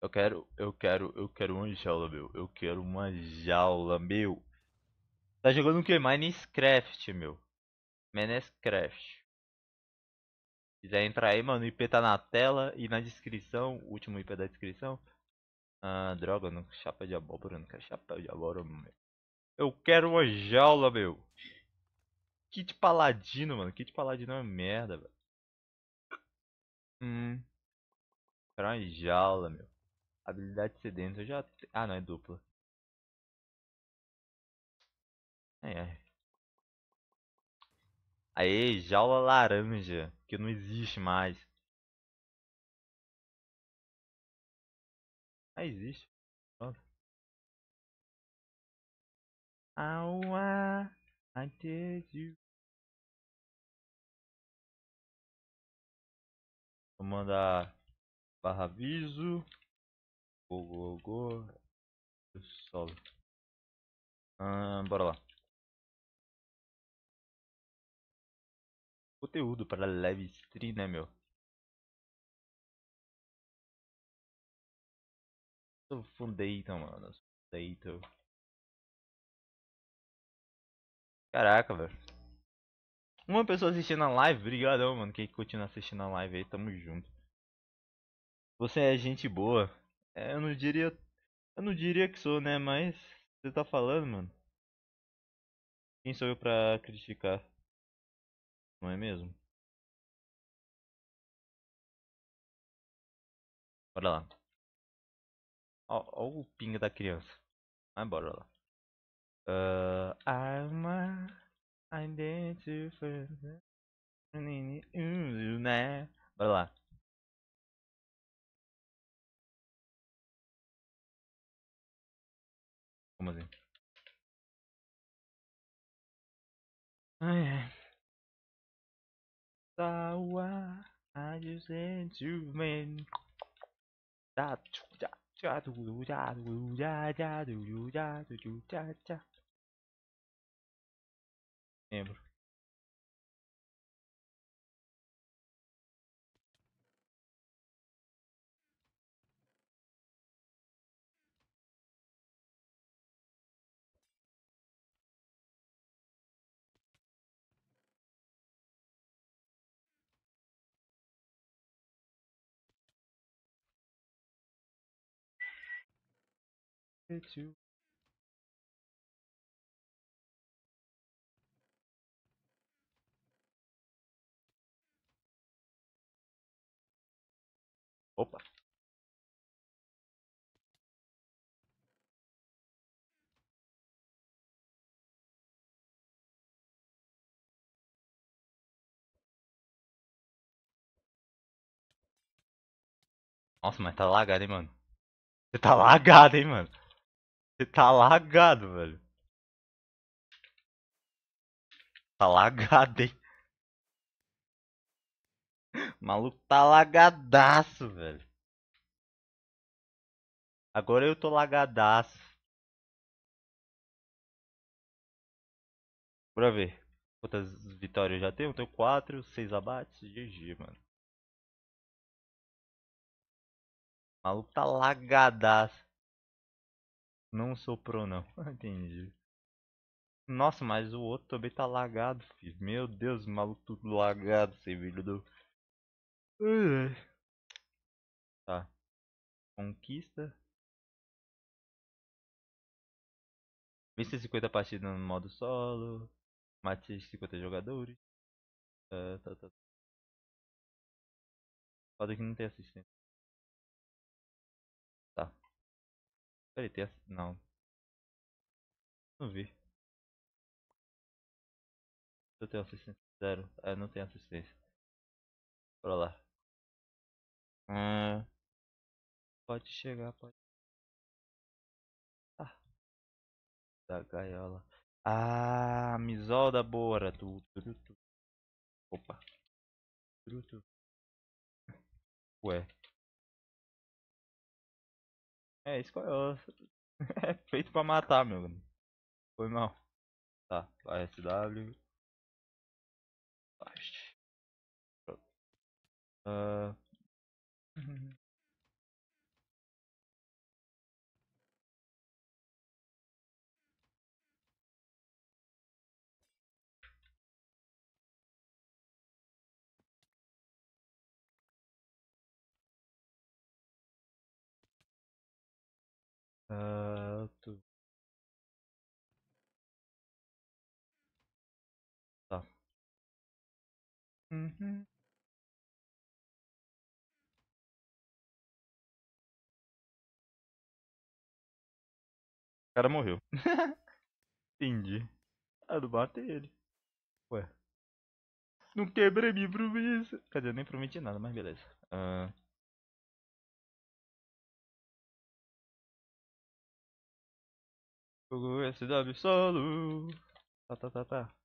Eu quero, eu quero, eu quero uma jaula, meu. Eu quero uma jaula, meu. Tá jogando o que? Minecraft, meu. Minecraft quiser entrar aí, mano, o IP tá na tela e na descrição, o último IP da descrição. Ah, droga, não chapa de abóbora, não quero chapéu de abóbora, meu. Eu quero uma jaula, meu. Kit paladino, mano. Kit paladino é merda, velho. Hum. Quero uma jaula, meu. Habilidade sedenta, eu já... Ah, não, é dupla. É, é. Aê, jaula laranja, que não existe mais. Ah, existe. Pronto. Aua, I did you. Vou mandar barra aviso. Go, go, go. Solo. Ah, bora lá. Conteúdo para live stream, né, meu? Sou fundator, mano. Fundator. Caraca, velho. Uma pessoa assistindo a live, obrigadão, mano. Quem continua assistindo a live aí, tamo junto. Você é gente boa. É, eu não diria. Eu não diria que sou, né? Mas você tá falando, mano. Quem sou eu pra criticar? Não é mesmo? Bora lá. Ó, ó o pinga da criança. Vai bora lá. Uh, I'm a identified. Né? Bora lá. Como assim? Ai, ai. I just sent to men. Da da da do da do da da do da do da da. Amber. Opa. Nossa, mas tá lagado, hein, mano. Você tá lagado, hein, mano. Você tá lagado, velho. Tá lagado, hein. O maluco tá lagadaço, velho. Agora eu tô lagadaço. Bora ver. Quantas vitórias eu já tenho? Eu tenho 4, 6 abates. GG, mano. O maluco tá lagadaço. Não soprou, não. Entendi. Nossa, mas o outro também tá lagado, filho. Meu Deus, maluco tudo lagado, sem vídeo do. Tá. Conquista. Vence 50 partidas no modo solo. Mate 50 jogadores. Ah, tá, tá. Foda que não tem assistência. Peraí, tem ass... Não. Não vi. Eu tenho assistência. Zero. É, não tem assistência. Bora lá. Ah, pode chegar, pode. Ah. Da gaiola. Ah, misolda boa. Tu, tu, tu, tu. Opa. Ué. É, escolheu. É feito pra matar, meu. Foi mal. Tá, SW. Fast. Ah. Tu. Tá. Uhum. O cara morreu. Entendi. Ah, não bate ele. Ué. Não quebrei minha promessa. Quer dizer, eu nem prometi nada, mas beleza. Ah. Jogo SW solo. Tá, tá, tá, tá.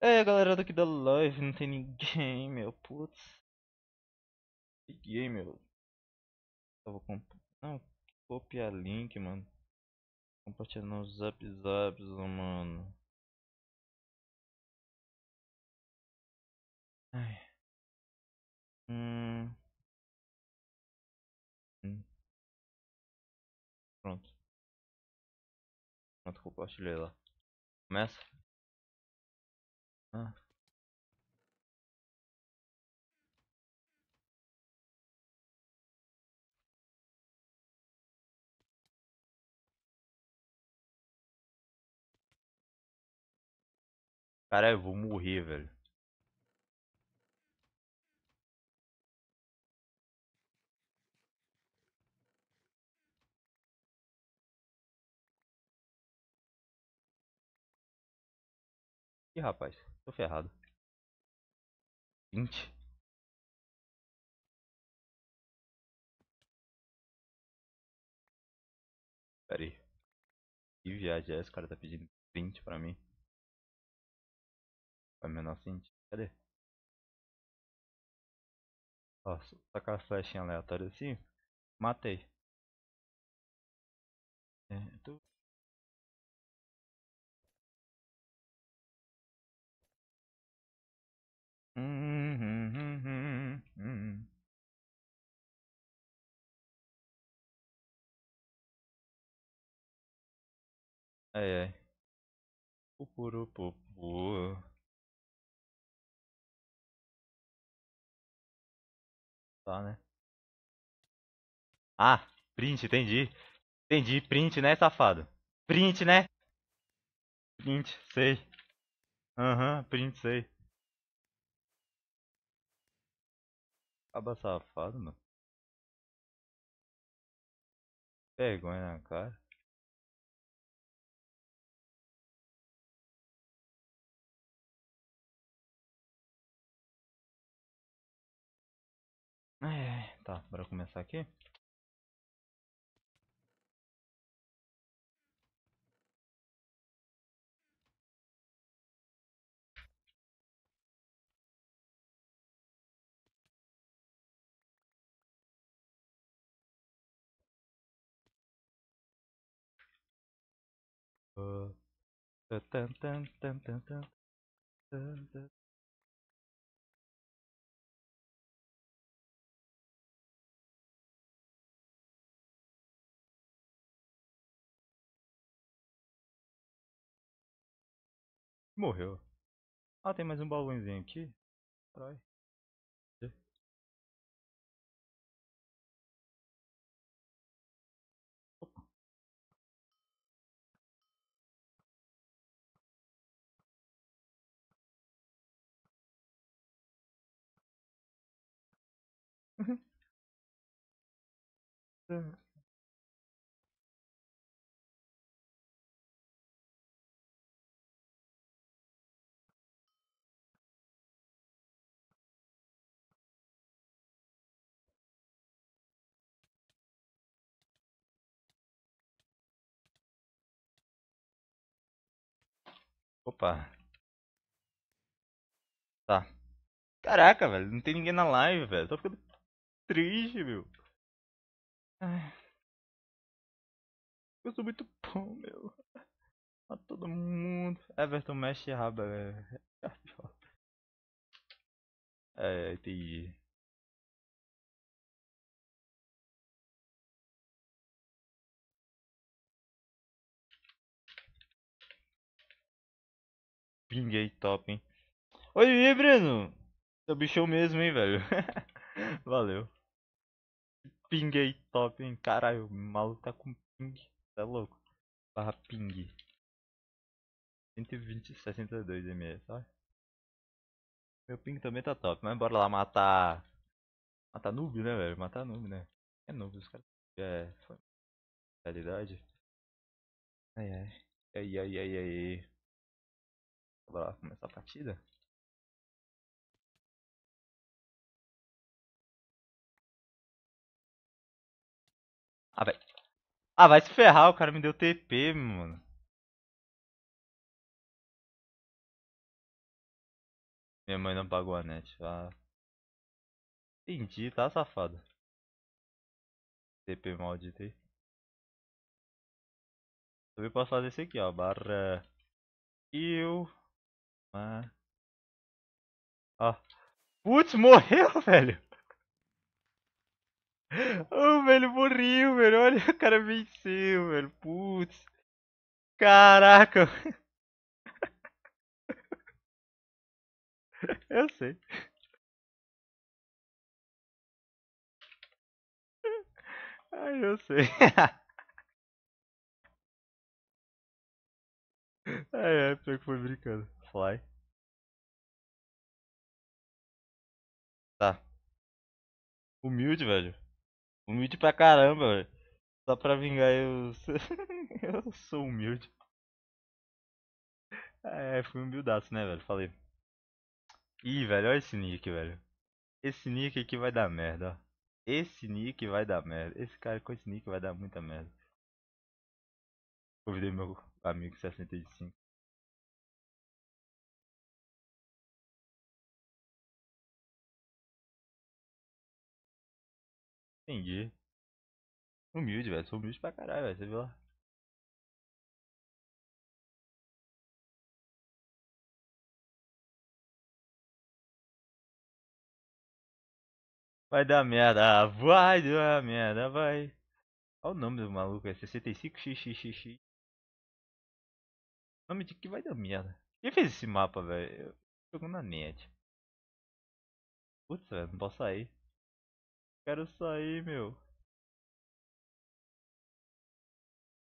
É, galera daqui da live, não tem ninguém, meu. Putz. Liguei, meu. Tava com. Não, copiar link, mano. Compartilhar no zap zaps, mano. Ai. Hum. Pronto, compartilhei lá. Começa. Ah. Cara, eu vou morrer, velho. Ih, rapaz, tô ferrado. 20. Pera aí. Que viagem é essa? O cara tá pedindo 20 pra mim. Faz menor sentido. Cadê? Ó, tacar a flechinha aleatória assim. Matei. É, tô... Ai ai. Pupurupupu. Tá, né? Ah, print, entendi. Entendi, print, né, safado? Print, né? Print, sei. Aham, uhum, print, sei. Acaba safado, mano. Vergonha na cara. É, tá, bora começar aqui. Morreu. Ah, tem mais um balãozinho aqui. Caralho. Opa. Tá. Caraca, velho. Não tem ninguém na live, velho. Tô ficando triste, meu. Ai. Eu sou muito bom, meu. A todo mundo. Everton mexe raba. É, entendi. Pinguei top, hein? Oi, Breno! Seu bichão mesmo, hein, velho? Valeu. Pinguei top, hein? Caralho, o maluco tá com ping. Tá louco? Barra ping. 120, 62 ms, olha. Meu ping também tá top, mas bora lá matar. Matar noob, né, velho? Matar noob, né? É noob, os caras. É. Foi. Realidade. Ai ai. Ai ai ai ai. Bora lá começar a partida. Ah, vai. Ah, vai se ferrar, o cara me deu TP, mano. Minha mãe não pagou a net. Ah. Entendi, tá safado. TP maldito aí. Eu posso fazer esse aqui, ó. Barra. Kill. Ah. Ó. Putz, morreu, velho. O velho morreu, velho. Olha, o cara venceu, velho. Putz. Caraca. Eu sei. Ai, eu sei. Ai, é, pior que foi brincando. Fly. Tá. Humilde, velho. Humilde pra caramba, velho. Só pra vingar eu. eu sou humilde. É, fui humildaço, né, velho? Falei. Ih, velho, olha esse nick, velho. Esse nick aqui vai dar merda, ó. Esse nick vai dar merda. Esse cara com esse nick vai dar muita merda. Convidei meu amigo 65. Entendi. Humilde, velho. Sou humilde pra caralho, velho. Você viu lá? Vai dar merda, vai dar merda, vai. Olha o nome do maluco, é 65xxx. Nome de que vai dar merda. Quem fez esse mapa, velho? Jogando na net. Putz, velho, não posso sair. Quero sair, meu.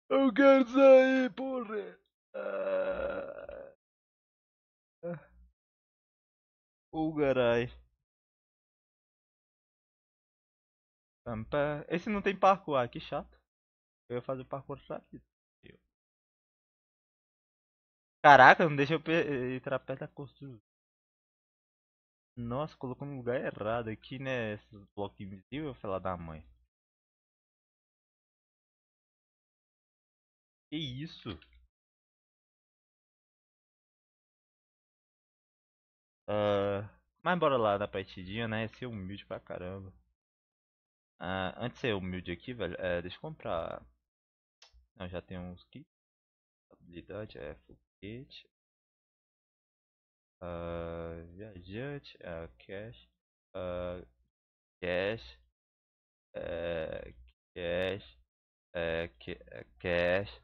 Eu quero sair, porra. Ah. Oh, carai. Esse não tem parkour, ah, que chato. Eu ia fazer parkour rápido. Caraca, não deixa eu entrar perto da construção. Nossa, colocou no lugar errado aqui, né? Esses blocos invisíveis, falar da mãe. Que isso? Uh, mas bora lá na partidinha, né? Ser humilde pra caramba. Uh, antes de ser humilde aqui, velho, é, deixa eu comprar. Não, já tem uns kits. Habilidade é foguete. Uh, viajante, uh, cash. Uh, cash. Uh, cash. Uh, cash.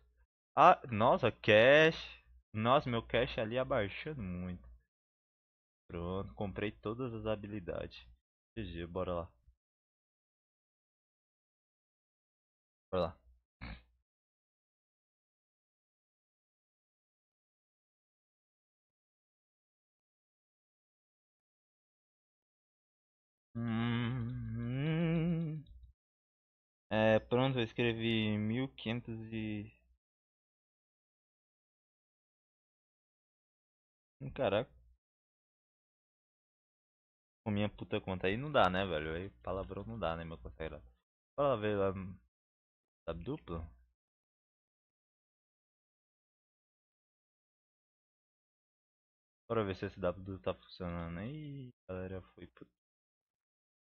Ah, nossa, cash. Nossa, meu cash ali abaixando muito. Pronto, comprei todas as habilidades. GG, bora lá. Bora lá. Hum, é, pronto, eu escrevi 1500 e... Caraca. Com minha puta conta aí não dá, né, velho? Aí palavrão não dá, né, meu consagrado? Fala ver lá. Tá duplo? Bora ver se esse W tá funcionando aí. Galera, foi puta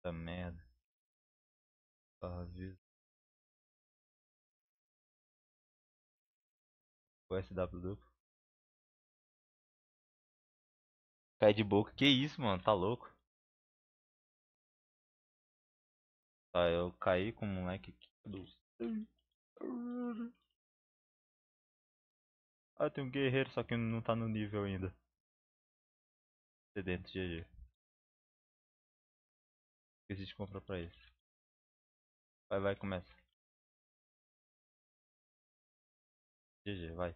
merda. Avisa. O SW duplo. Cai de boca. Que isso, mano? Tá louco? Tá, eu caí com o moleque aqui. Ah, tem um guerreiro, só que não tá no nível ainda. Sedento GG. Esqueci de comprar pra ele. Vai, vai, começa. GG, vai.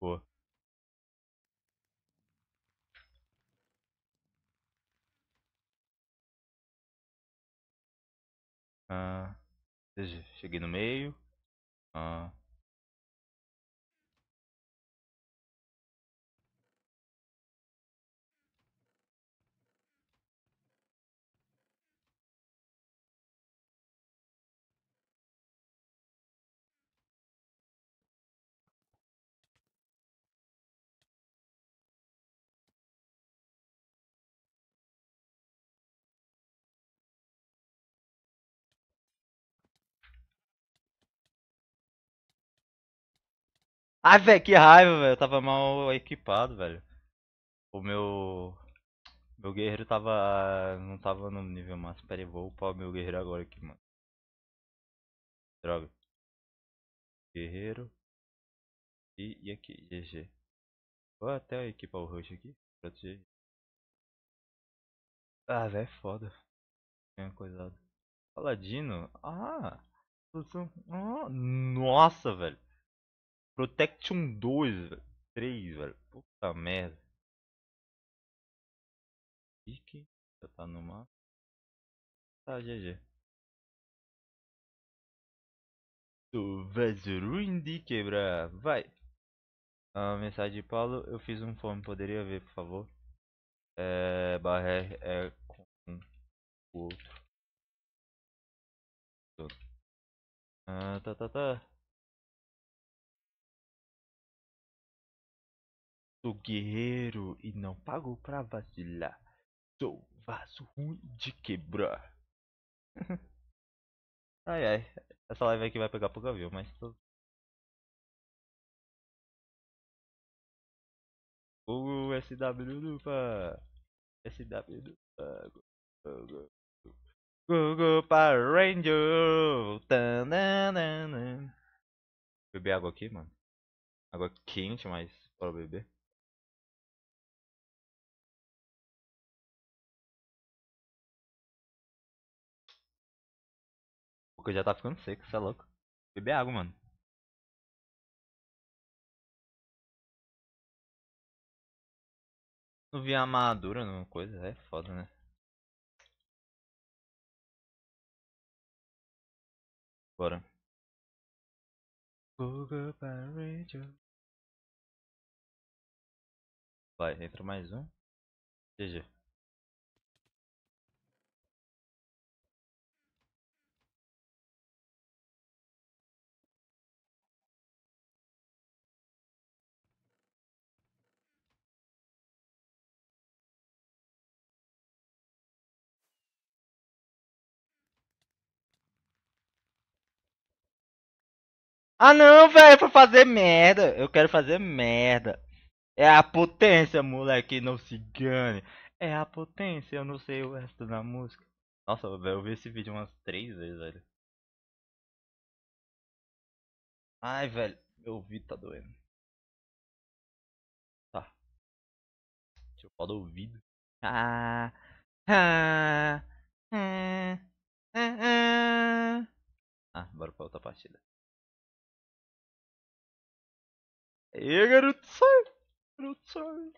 Boa. Ah, cheguei no meio. Ah. Ai, velho, que raiva, velho. Eu tava mal equipado, velho. O meu. Meu guerreiro tava. Não tava no nível máximo. Pera aí, vou upar o meu guerreiro agora aqui, mano. Droga. Guerreiro. E, e aqui, GG. Vou até equipar o rush aqui. Proteger. Ah, velho, é foda. Tem coisado. Paladino? Ah! ah nossa, velho. Protection 2, velho. 3, velho. Puta merda. Pique. Já tá no mapa. Tá, GG. Tu ruim de quebrar. Vai. A mensagem de Paulo. Eu fiz um fome. Poderia ver, por favor? É. Barra é com o outro. Ah, tá, tá, tá. Sou guerreiro e não pago pra vacilar. Sou vaso ruim de quebrar. ai ai. Essa live aqui vai pegar pouca view, mas tô... O SW dupa. SW dupa. Go, go, go. Go, go, Ranger. Tananana. Beber água aqui, mano. Água quente, mas para beber. Porque já tá ficando seco, você é louco. Beber água, mano. Não vi a armadura, não coisa, é foda, né? Bora. Vai, entra mais um. GG. Ah não, velho, pra fazer merda. Eu quero fazer merda. É a potência, moleque, não se engane. É a potência, eu não sei o resto da música. Nossa, velho, eu vi esse vídeo umas três vezes, velho. Ai, velho, meu ouvido tá doendo. Tá. Deixa eu falar do ouvido. Ah, ah, ah, ah, ah. Ah, bora pra outra partida. E garoto, sai! Garoto, sai!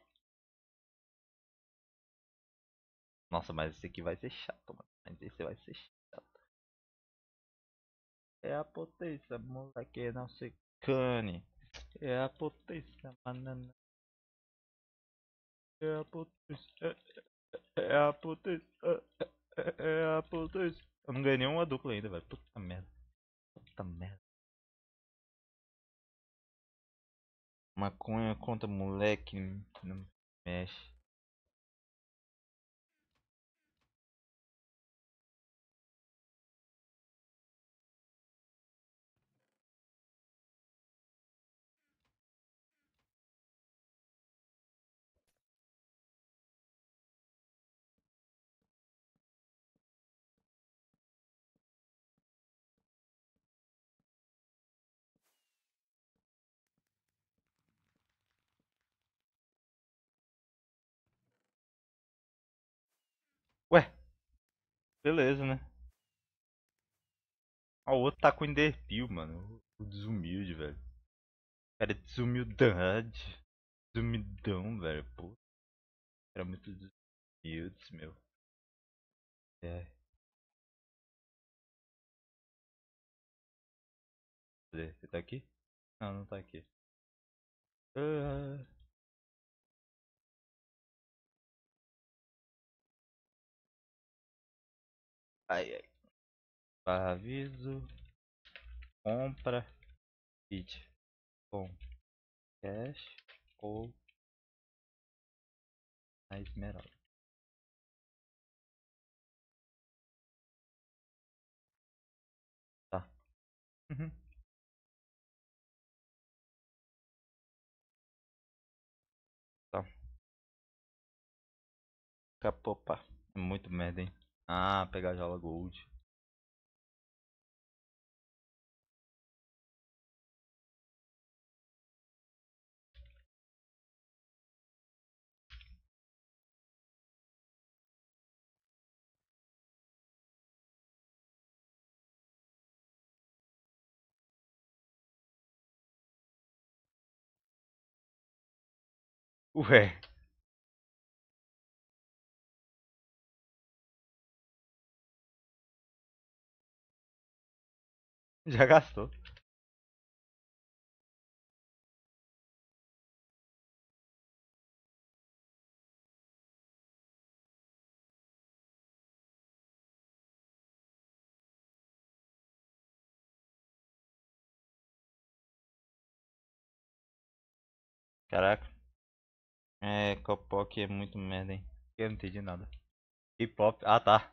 Nossa, mas esse aqui vai ser chato, mano. Mas esse vai ser chato. É a potência, moleque, não se cane. É a potência, banana. É a potência. É, é a potência. É, é a potência. Eu não ganhei nenhuma dupla ainda, velho. Puta merda. Puta merda. Maconha contra moleque. Não mexe. Beleza, né? Ah, o outro tá com Enderpeel, mano. O desumilde, velho. Cara, desumildade. Desumidão, velho. Pô. Era muito desumildes, meu. É. Você tá aqui? Não, não tá aqui. Ah. Ai, ai. Aviso. Compra. Kit. Com cash ou a esmeralda. Tá. Uhum. Tá. Capopa. Muito merda, hein? Ah, pegar jola gold. Ué. Já gastou. Caraca. É, K-pop é muito merda, hein? Eu não entendi nada. K-pop. Ah, tá.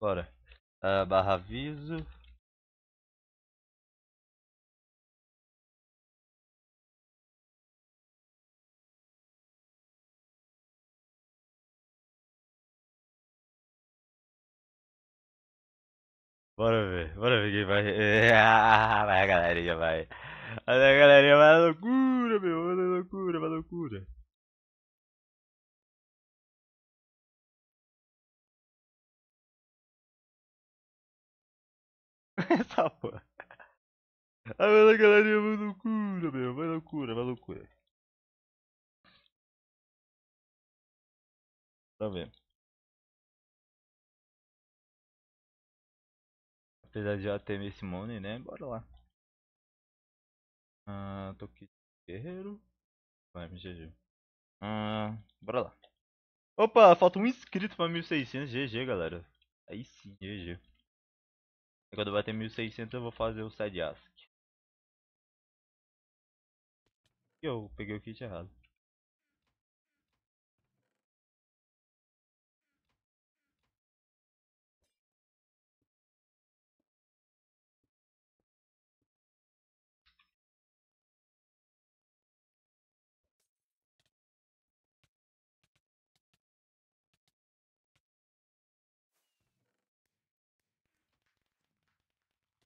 Bora. Ah, barra aviso. Bora ver, bora ver quem vai. Ah, vai a galerinha, vai. A galerinha vai à loucura, meu. Vai à loucura, vai à loucura. Essa porra. A galerinha vai à loucura, meu. Vai à loucura, vai à loucura. Tá vendo? Apesar de já ter esse money, né? Bora lá. Ah, tô aqui. Guerreiro. Vai, GG. Ah, bora lá. Opa, falta um inscrito pra 1600. GG, galera. Aí sim, GG. Quando bater 1600 eu vou fazer o side ask. Eu peguei o kit errado.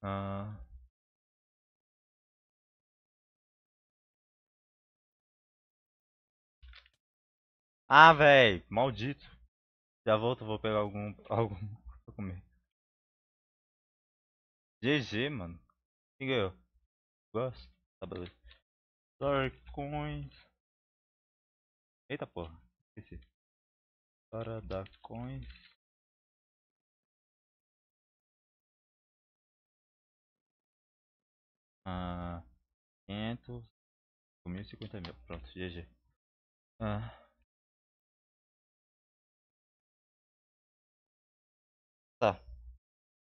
Ah. Ah, véi, maldito. Já volto, vou pegar algum algum pra comer. GG, mano. Quem ganhou? Gosto? Tá beleza. Dark Coins. Eita porra, esqueci. Para dar coins. Ah, 500. 1050 mil. Pronto, GG. Ah. Tá.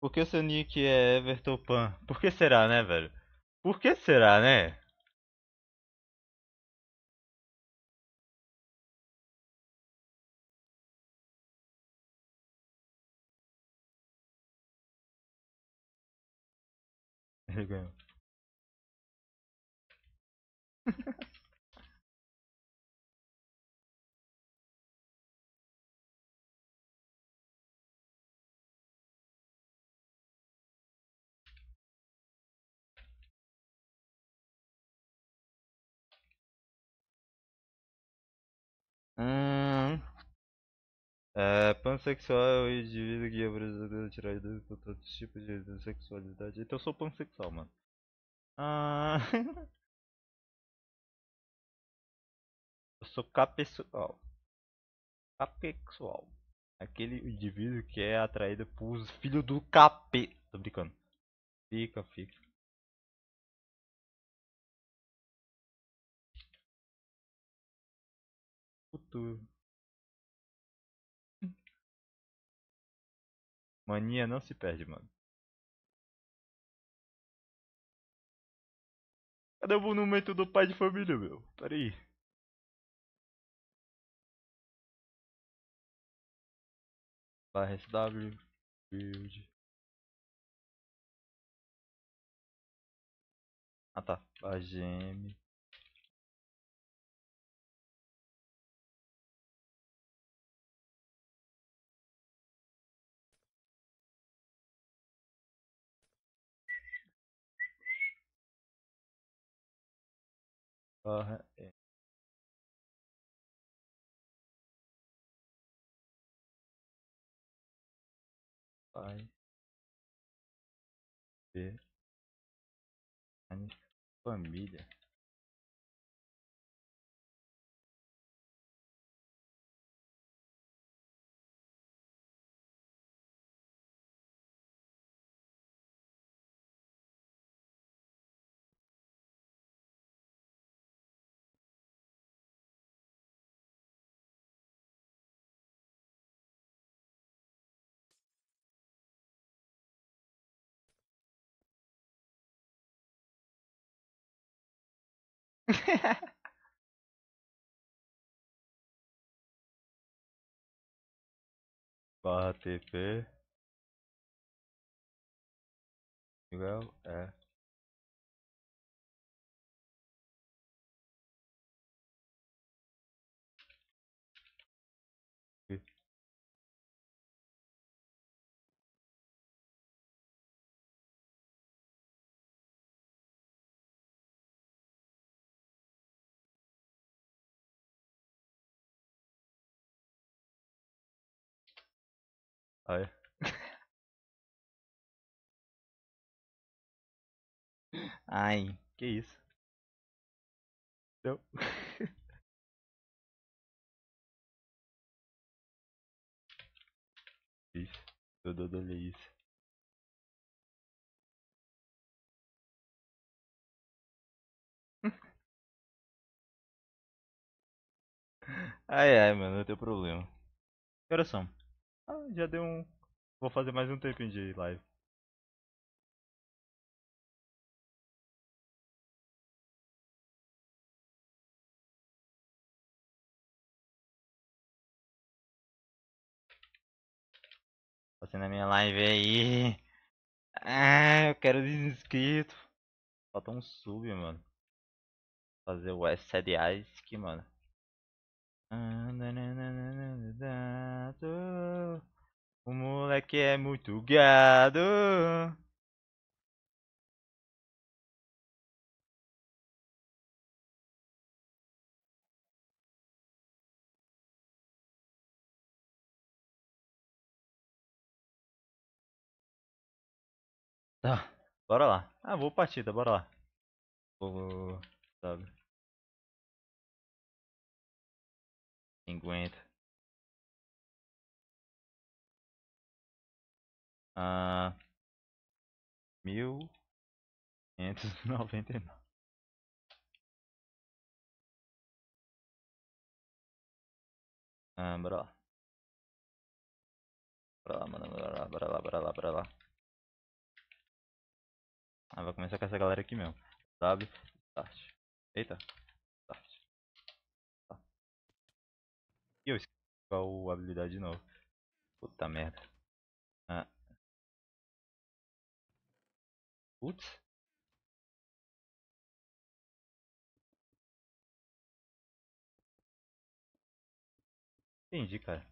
Por que seu nick é Everton Pan? Por que será, né, velho? Por que será, né? Ele ganhou. Hum, é, pansexual é o indivíduo que apresenta tirar de todo tipo de sexualidade. Então eu sou pansexual, mano. Ah, sou capessoal. Capexual. Aquele indivíduo que é atraído por filhos do capeta. Tô brincando. Fica, fica. Mania não se perde, mano. Cadê o monumento do pai de família, meu? Pera aí. Barra SW. Build. Ah tá. Barra GM. Barra Pai. B. Família. barra TP igual é Aí. Ai, que isso? Deu. Isso. Eu dou isso. Ai ai, mano, não tem problema. Que horas são? Ah, já deu um. Vou fazer mais um tempinho de live. Fazendo a minha live aí. Ah, eu quero inscrito. Falta um sub, mano. Fazer o S7 mano. O moleque é muito gado. Tá, bora lá. Ah, vou partida, bora lá. Vou, sabe. 50. Ah, mil quinhentos noventa e nove. Ah, bora lá. Bora lá, mano, bora lá, bora lá, bora lá, lá. Ah, vai começar com essa galera aqui mesmo. Sabe? Start. Eita. Start. Tá. Eu esqueci qual habilidade de novo. Puta merda. Ah. Putz. Entendi, cara.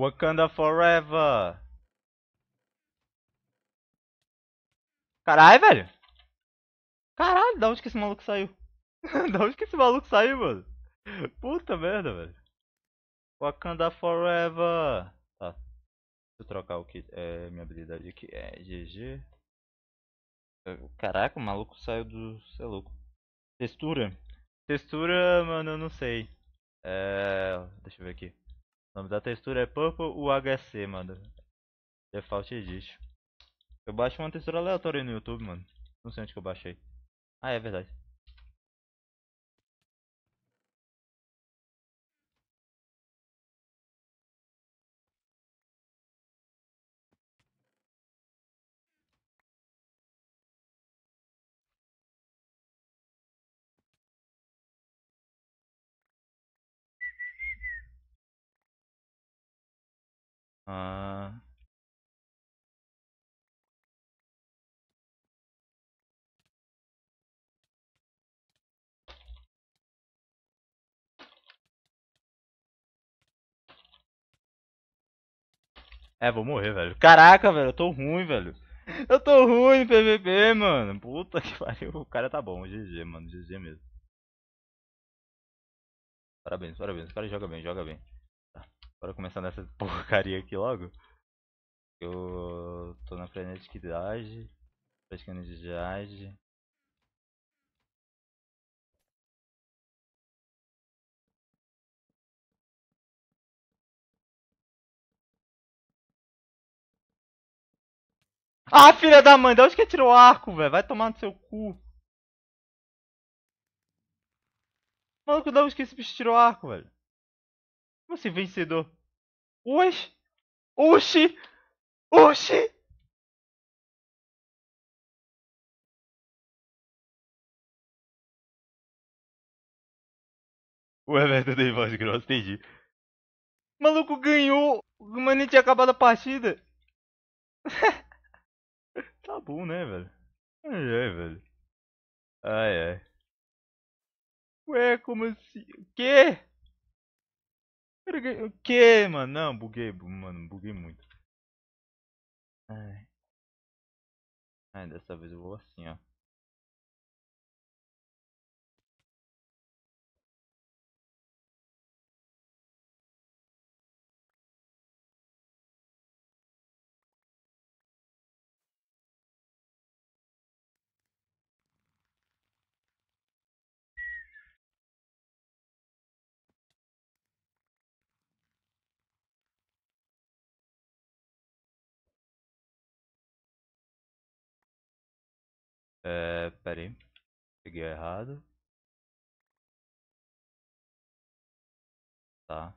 Wakanda Forever! Caralho, velho! Caralho, da onde que esse maluco saiu? da onde que esse maluco saiu, mano? Puta merda, velho. Wakanda Forever! Tá. Deixa eu trocar o que é minha habilidade aqui. É GG. Caraca, o maluco saiu do. Você é louco. Textura. Textura, mano, eu não sei. É. Deixa eu ver aqui. O nome da textura é Purple UHC, mano. Default Edit. Eu baixo uma textura aleatória no YouTube, mano. Não sei onde que eu baixei. Ah, é verdade. Ah. É, vou morrer, velho. Caraca, velho, eu tô ruim, velho. Eu tô ruim no PVP, mano. Puta que pariu. O cara tá bom, GG, mano. GG mesmo. Parabéns, parabéns. O cara joga bem, joga bem. Bora começar nessa porcaria aqui logo. Eu tô na freneticidade, praticando de jade. Ah, filha da mãe, de onde que tirou o arco, velho? Vai tomar no seu cu. Maluco, da onde que esse bicho tirou arco, velho? Como assim, vencedor? Oxi! Oxi! Oxi! O Everton tem voz grossa, entendi. Maluco ganhou, mas nem tinha acabado a partida. tá bom, né, velho? Ai, ai, velho. Ai, ai. Ué, como assim? O quê? O quê, mano? Não, buguei, mano, buguei muito. Ai. Ai, dessa vez eu vou assim, ó. É, pera aí. Peguei errado. Tá.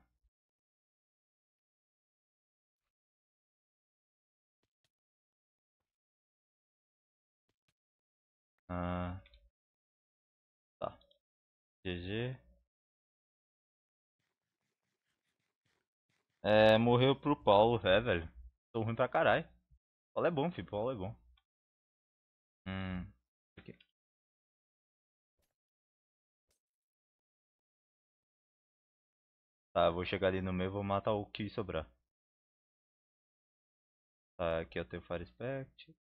Ah. Tá. GG. É, morreu pro Paulo, é, velho. Tô ruim pra caralho. Paulo é bom, filho. Paulo é bom. Hum. Tá, vou chegar ali no meio e vou matar o que sobrar. Tá, aqui eu tenho Fire Spect.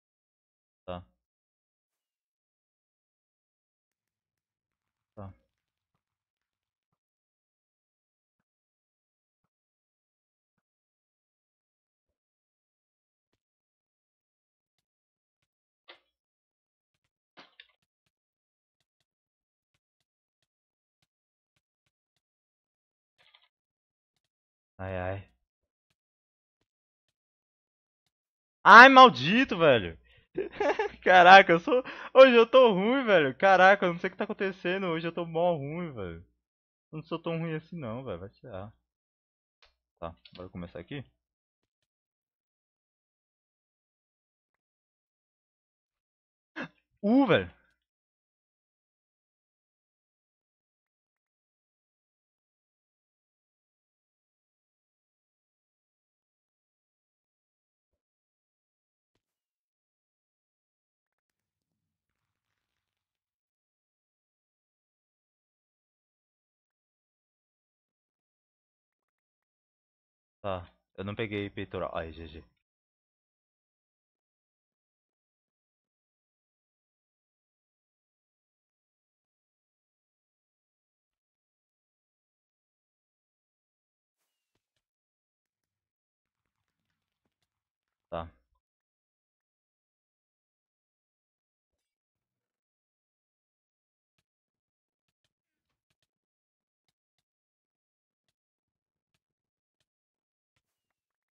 Ai, ai. Ai, maldito, velho. Caraca, eu sou. Hoje eu tô ruim, velho. Caraca, eu não sei o que tá acontecendo. Hoje eu tô mó ruim, velho. Eu não sou tão ruim assim, não, velho. Vai. Ah. Tá, bora começar aqui. Uh, velho. Tá, eu não peguei peitoral. Ai, GG.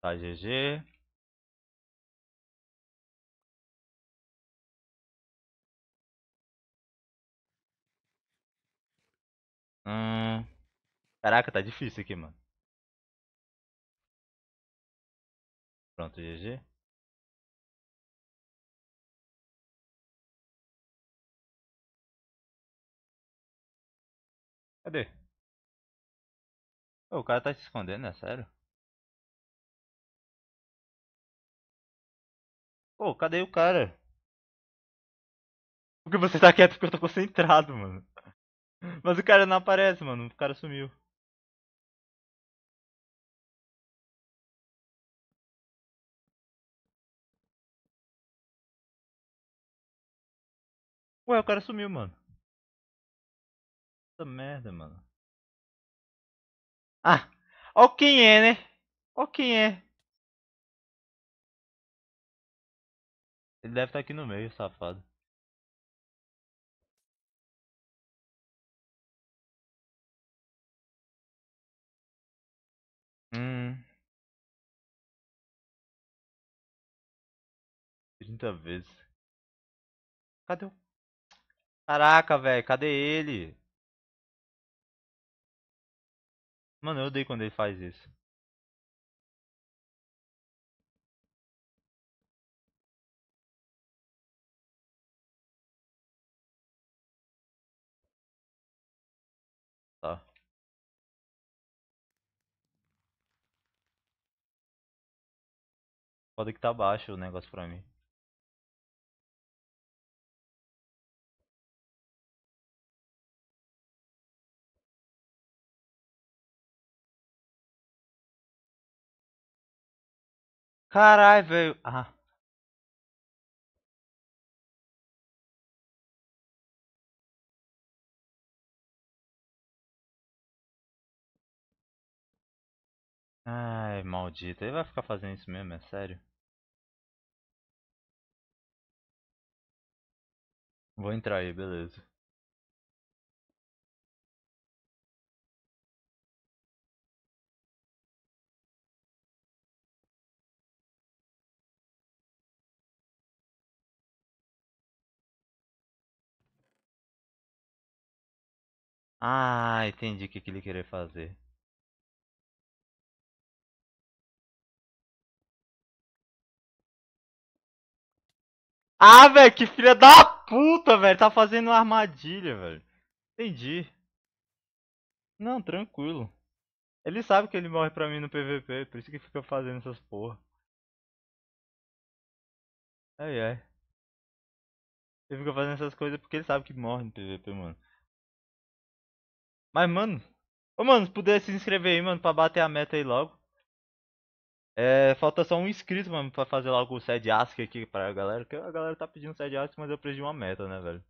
Tá, GG. Hum. Caraca, tá difícil aqui, mano. Pronto, GG. Cadê? Ô, o cara tá se escondendo, é sério? Pô, cadê o cara? Porque você tá quieto porque eu tô concentrado, mano. Mas o cara não aparece, mano. O cara sumiu. Ué, o cara sumiu, mano. Puta merda, mano. Ah! Ó quem é, né? Ó quem é. Ele deve estar tá aqui no meio, safado. Hum. 30 vezes. Cadê o... Caraca, velho. Cadê ele? Mano, eu odeio quando ele faz isso. Pode que tá baixo o negócio pra mim. Caralho, velho. Ah. Ai, maldito. Ele vai ficar fazendo isso mesmo, é sério? Vou entrar aí, beleza. Ah, entendi o que, que ele queria fazer. Ah, velho, que filha da puta, velho. Tá fazendo uma armadilha, velho. Entendi. Não, tranquilo. Ele sabe que ele morre pra mim no PVP, por isso que fica fazendo essas porra. Ai, ai. Ele fica fazendo essas coisas porque ele sabe que morre no PVP, mano. Mas, mano... Ô, mano, se puder se inscrever aí, mano, pra bater a meta aí logo. É, falta só um inscrito, mano, pra fazer logo o Sed Ask aqui pra galera. Porque a galera tá pedindo Sed Ask, mas eu de uma meta, né, velho?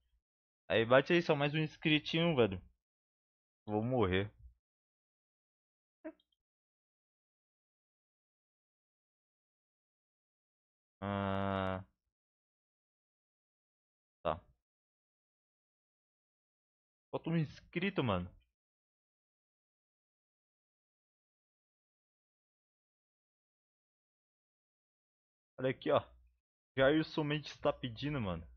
Aí bate aí, só mais um inscritinho, velho. Vou morrer. Ah... Tá. Falta um inscrito, mano. Olha aqui, ó. Jairson Mendes está pedindo, mano.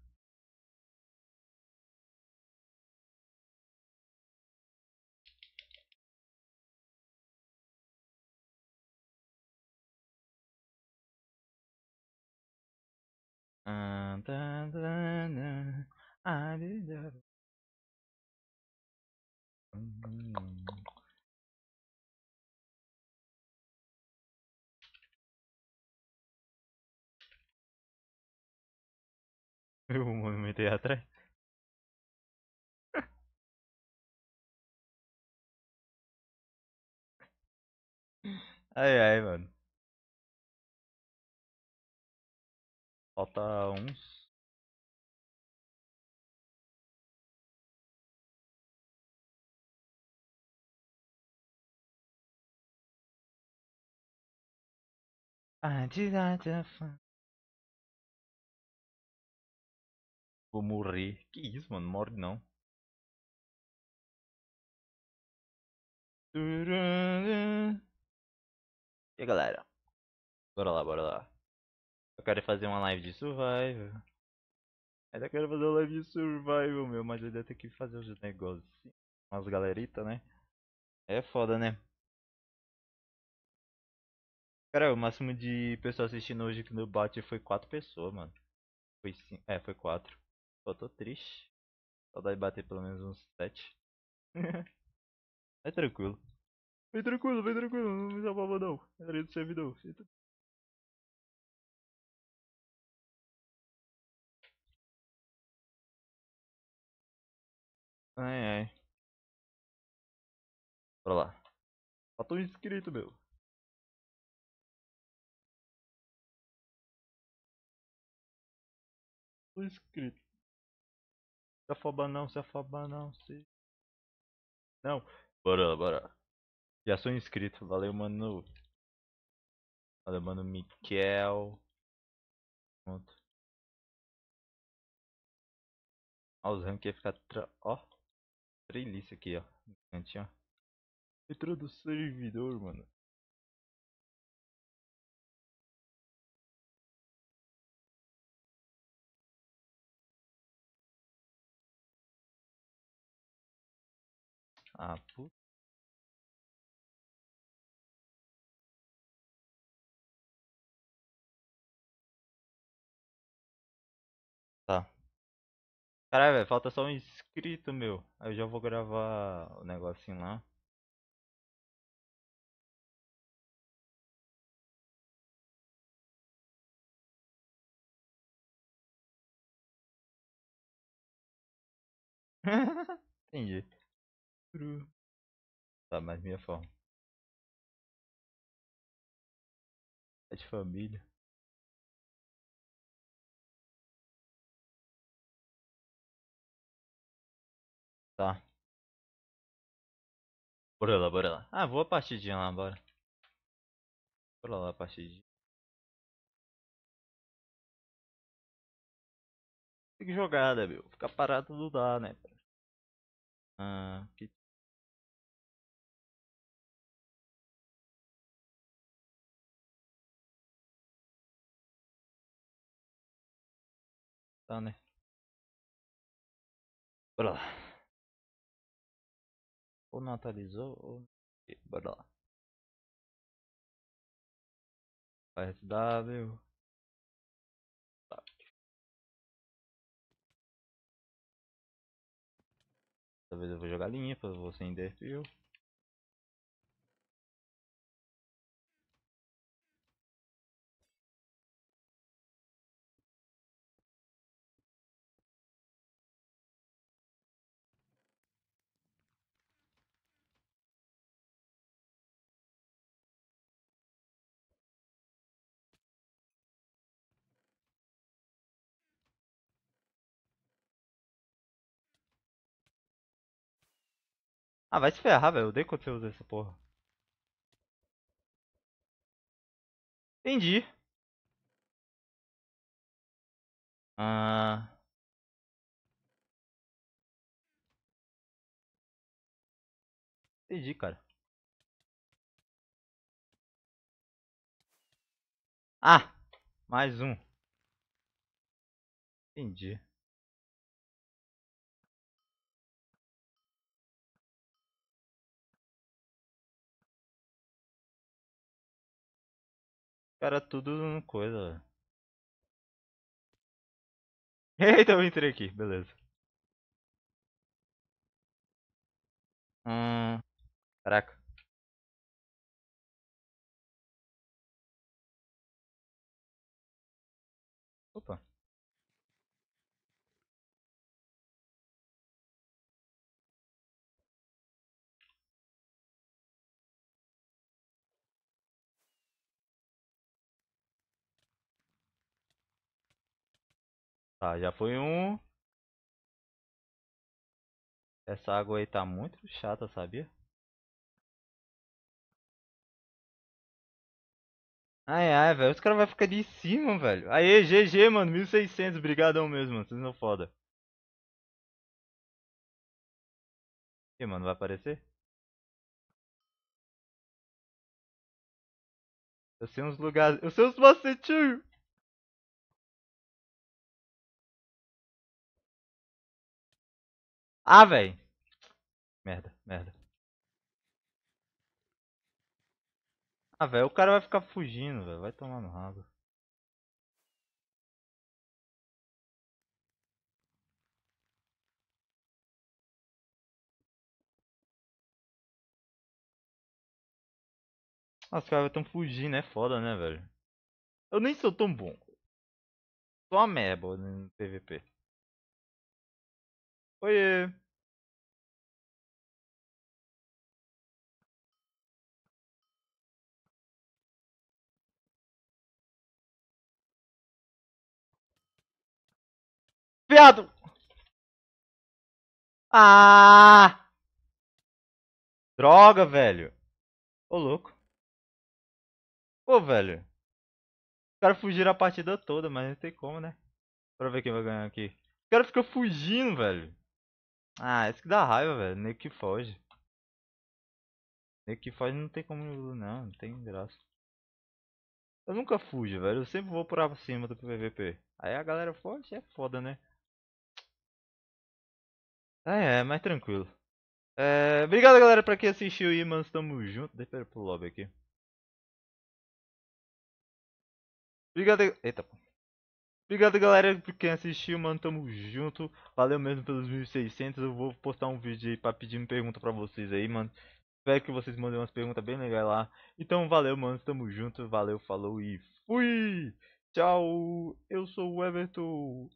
Tá, Eu movimentei atrás. Ai, ai, mano. Falta uns. Ah, de da- Vou morrer. Que isso, mano? Morre não. E aí, galera? Bora lá, bora lá. Eu quero fazer uma live de survival. Ainda quero fazer uma live de survival, meu. Mas eu tenho que fazer os negócios. Umas galeritas, né? É foda, né? Cara, o máximo de pessoas assistindo hoje aqui no bot foi 4 pessoas, mano. Foi sim. É, foi 4. Pô, tô triste. Saudade de bater pelo menos uns 7. é tranquilo. Vem tranquilo, vem tranquilo. Não me salvava não. Era do servidor. Ai, ai. Bora lá. Falta um inscrito, meu. Um inscrito. Se afoba não, se afoba não, se... Não. Bora lá, bora. Já sou inscrito. Valeu, mano. Valeu, mano. Miquel. Pronto. Ó, os rank ia ficar... Tra... Ó. Trelice aqui, ó. No cantinho, ó. Entrou do servidor, mano. Ah, apo Tá. Caralho, velho, falta só um inscrito, meu. Aí eu já vou gravar o negocinho lá. Entendi. Tá, mas minha forma. É de família. Tá. Bora lá, bora lá. Ah, vou a partidinha lá, bora. Bora lá a partidinha. Tem que jogar, né, meu? Ficar parado não dá, né? Ah, que... Tá, né? Bora lá. Ou não atualizou, ou... Bora lá. SW. Tá. Dessa vez eu vou jogar limpa, vou sem defil. Ah, vai se ferrar, velho. Eu odeio quando você usa essa porra. Entendi. Ah... Entendi, cara. Ah! Mais um. Entendi. Cara, tudo coisa. Eita, eu entrei aqui, beleza. Hum. Caraca. Opa. Tá, já foi um. Essa água aí tá muito chata, sabia? Ai, ai, velho. Os caras vão ficar de cima, velho. Aê, GG, mano. 1600. Obrigadão mesmo, mano. Vocês são foda. E, mano, vai aparecer? Eu sei uns lugares. Eu sei uns macetinhos. Ah, velho. Merda, merda. Ah, velho, o cara vai ficar fugindo, velho. Vai tomar no rabo. Os caras estão fugindo, é foda, né, velho? Eu nem sou tão bom. Sou uma merda no PVP. Oiê. Viado! Ah! Droga, velho. Ô, louco. Pô, velho. Os caras fugiram a partida toda, mas não tem como, né? Pra ver quem vai ganhar aqui. O cara fica fugindo, velho. Ah, isso que dá raiva, velho. Nem que foge. Nem que foge não tem como não, não tem graça. Eu nunca fujo, velho. Eu sempre vou por cima do PVP. Aí a galera foge, é foda, né? É, é, mais tranquilo. É, obrigado, galera, pra quem assistiu aí, mano. Tamo junto. Deixa eu ir pro lobby aqui. Obrigado. Eita. Obrigado, galera, por quem assistiu, mano. Tamo junto. Valeu mesmo pelos 1600. Eu vou postar um vídeo aí pra pedir uma pergunta pra vocês aí, mano. Espero que vocês mandem umas perguntas bem legais lá. Então, valeu, mano. Tamo junto. Valeu, falou e fui! Tchau! Eu sou o Everton.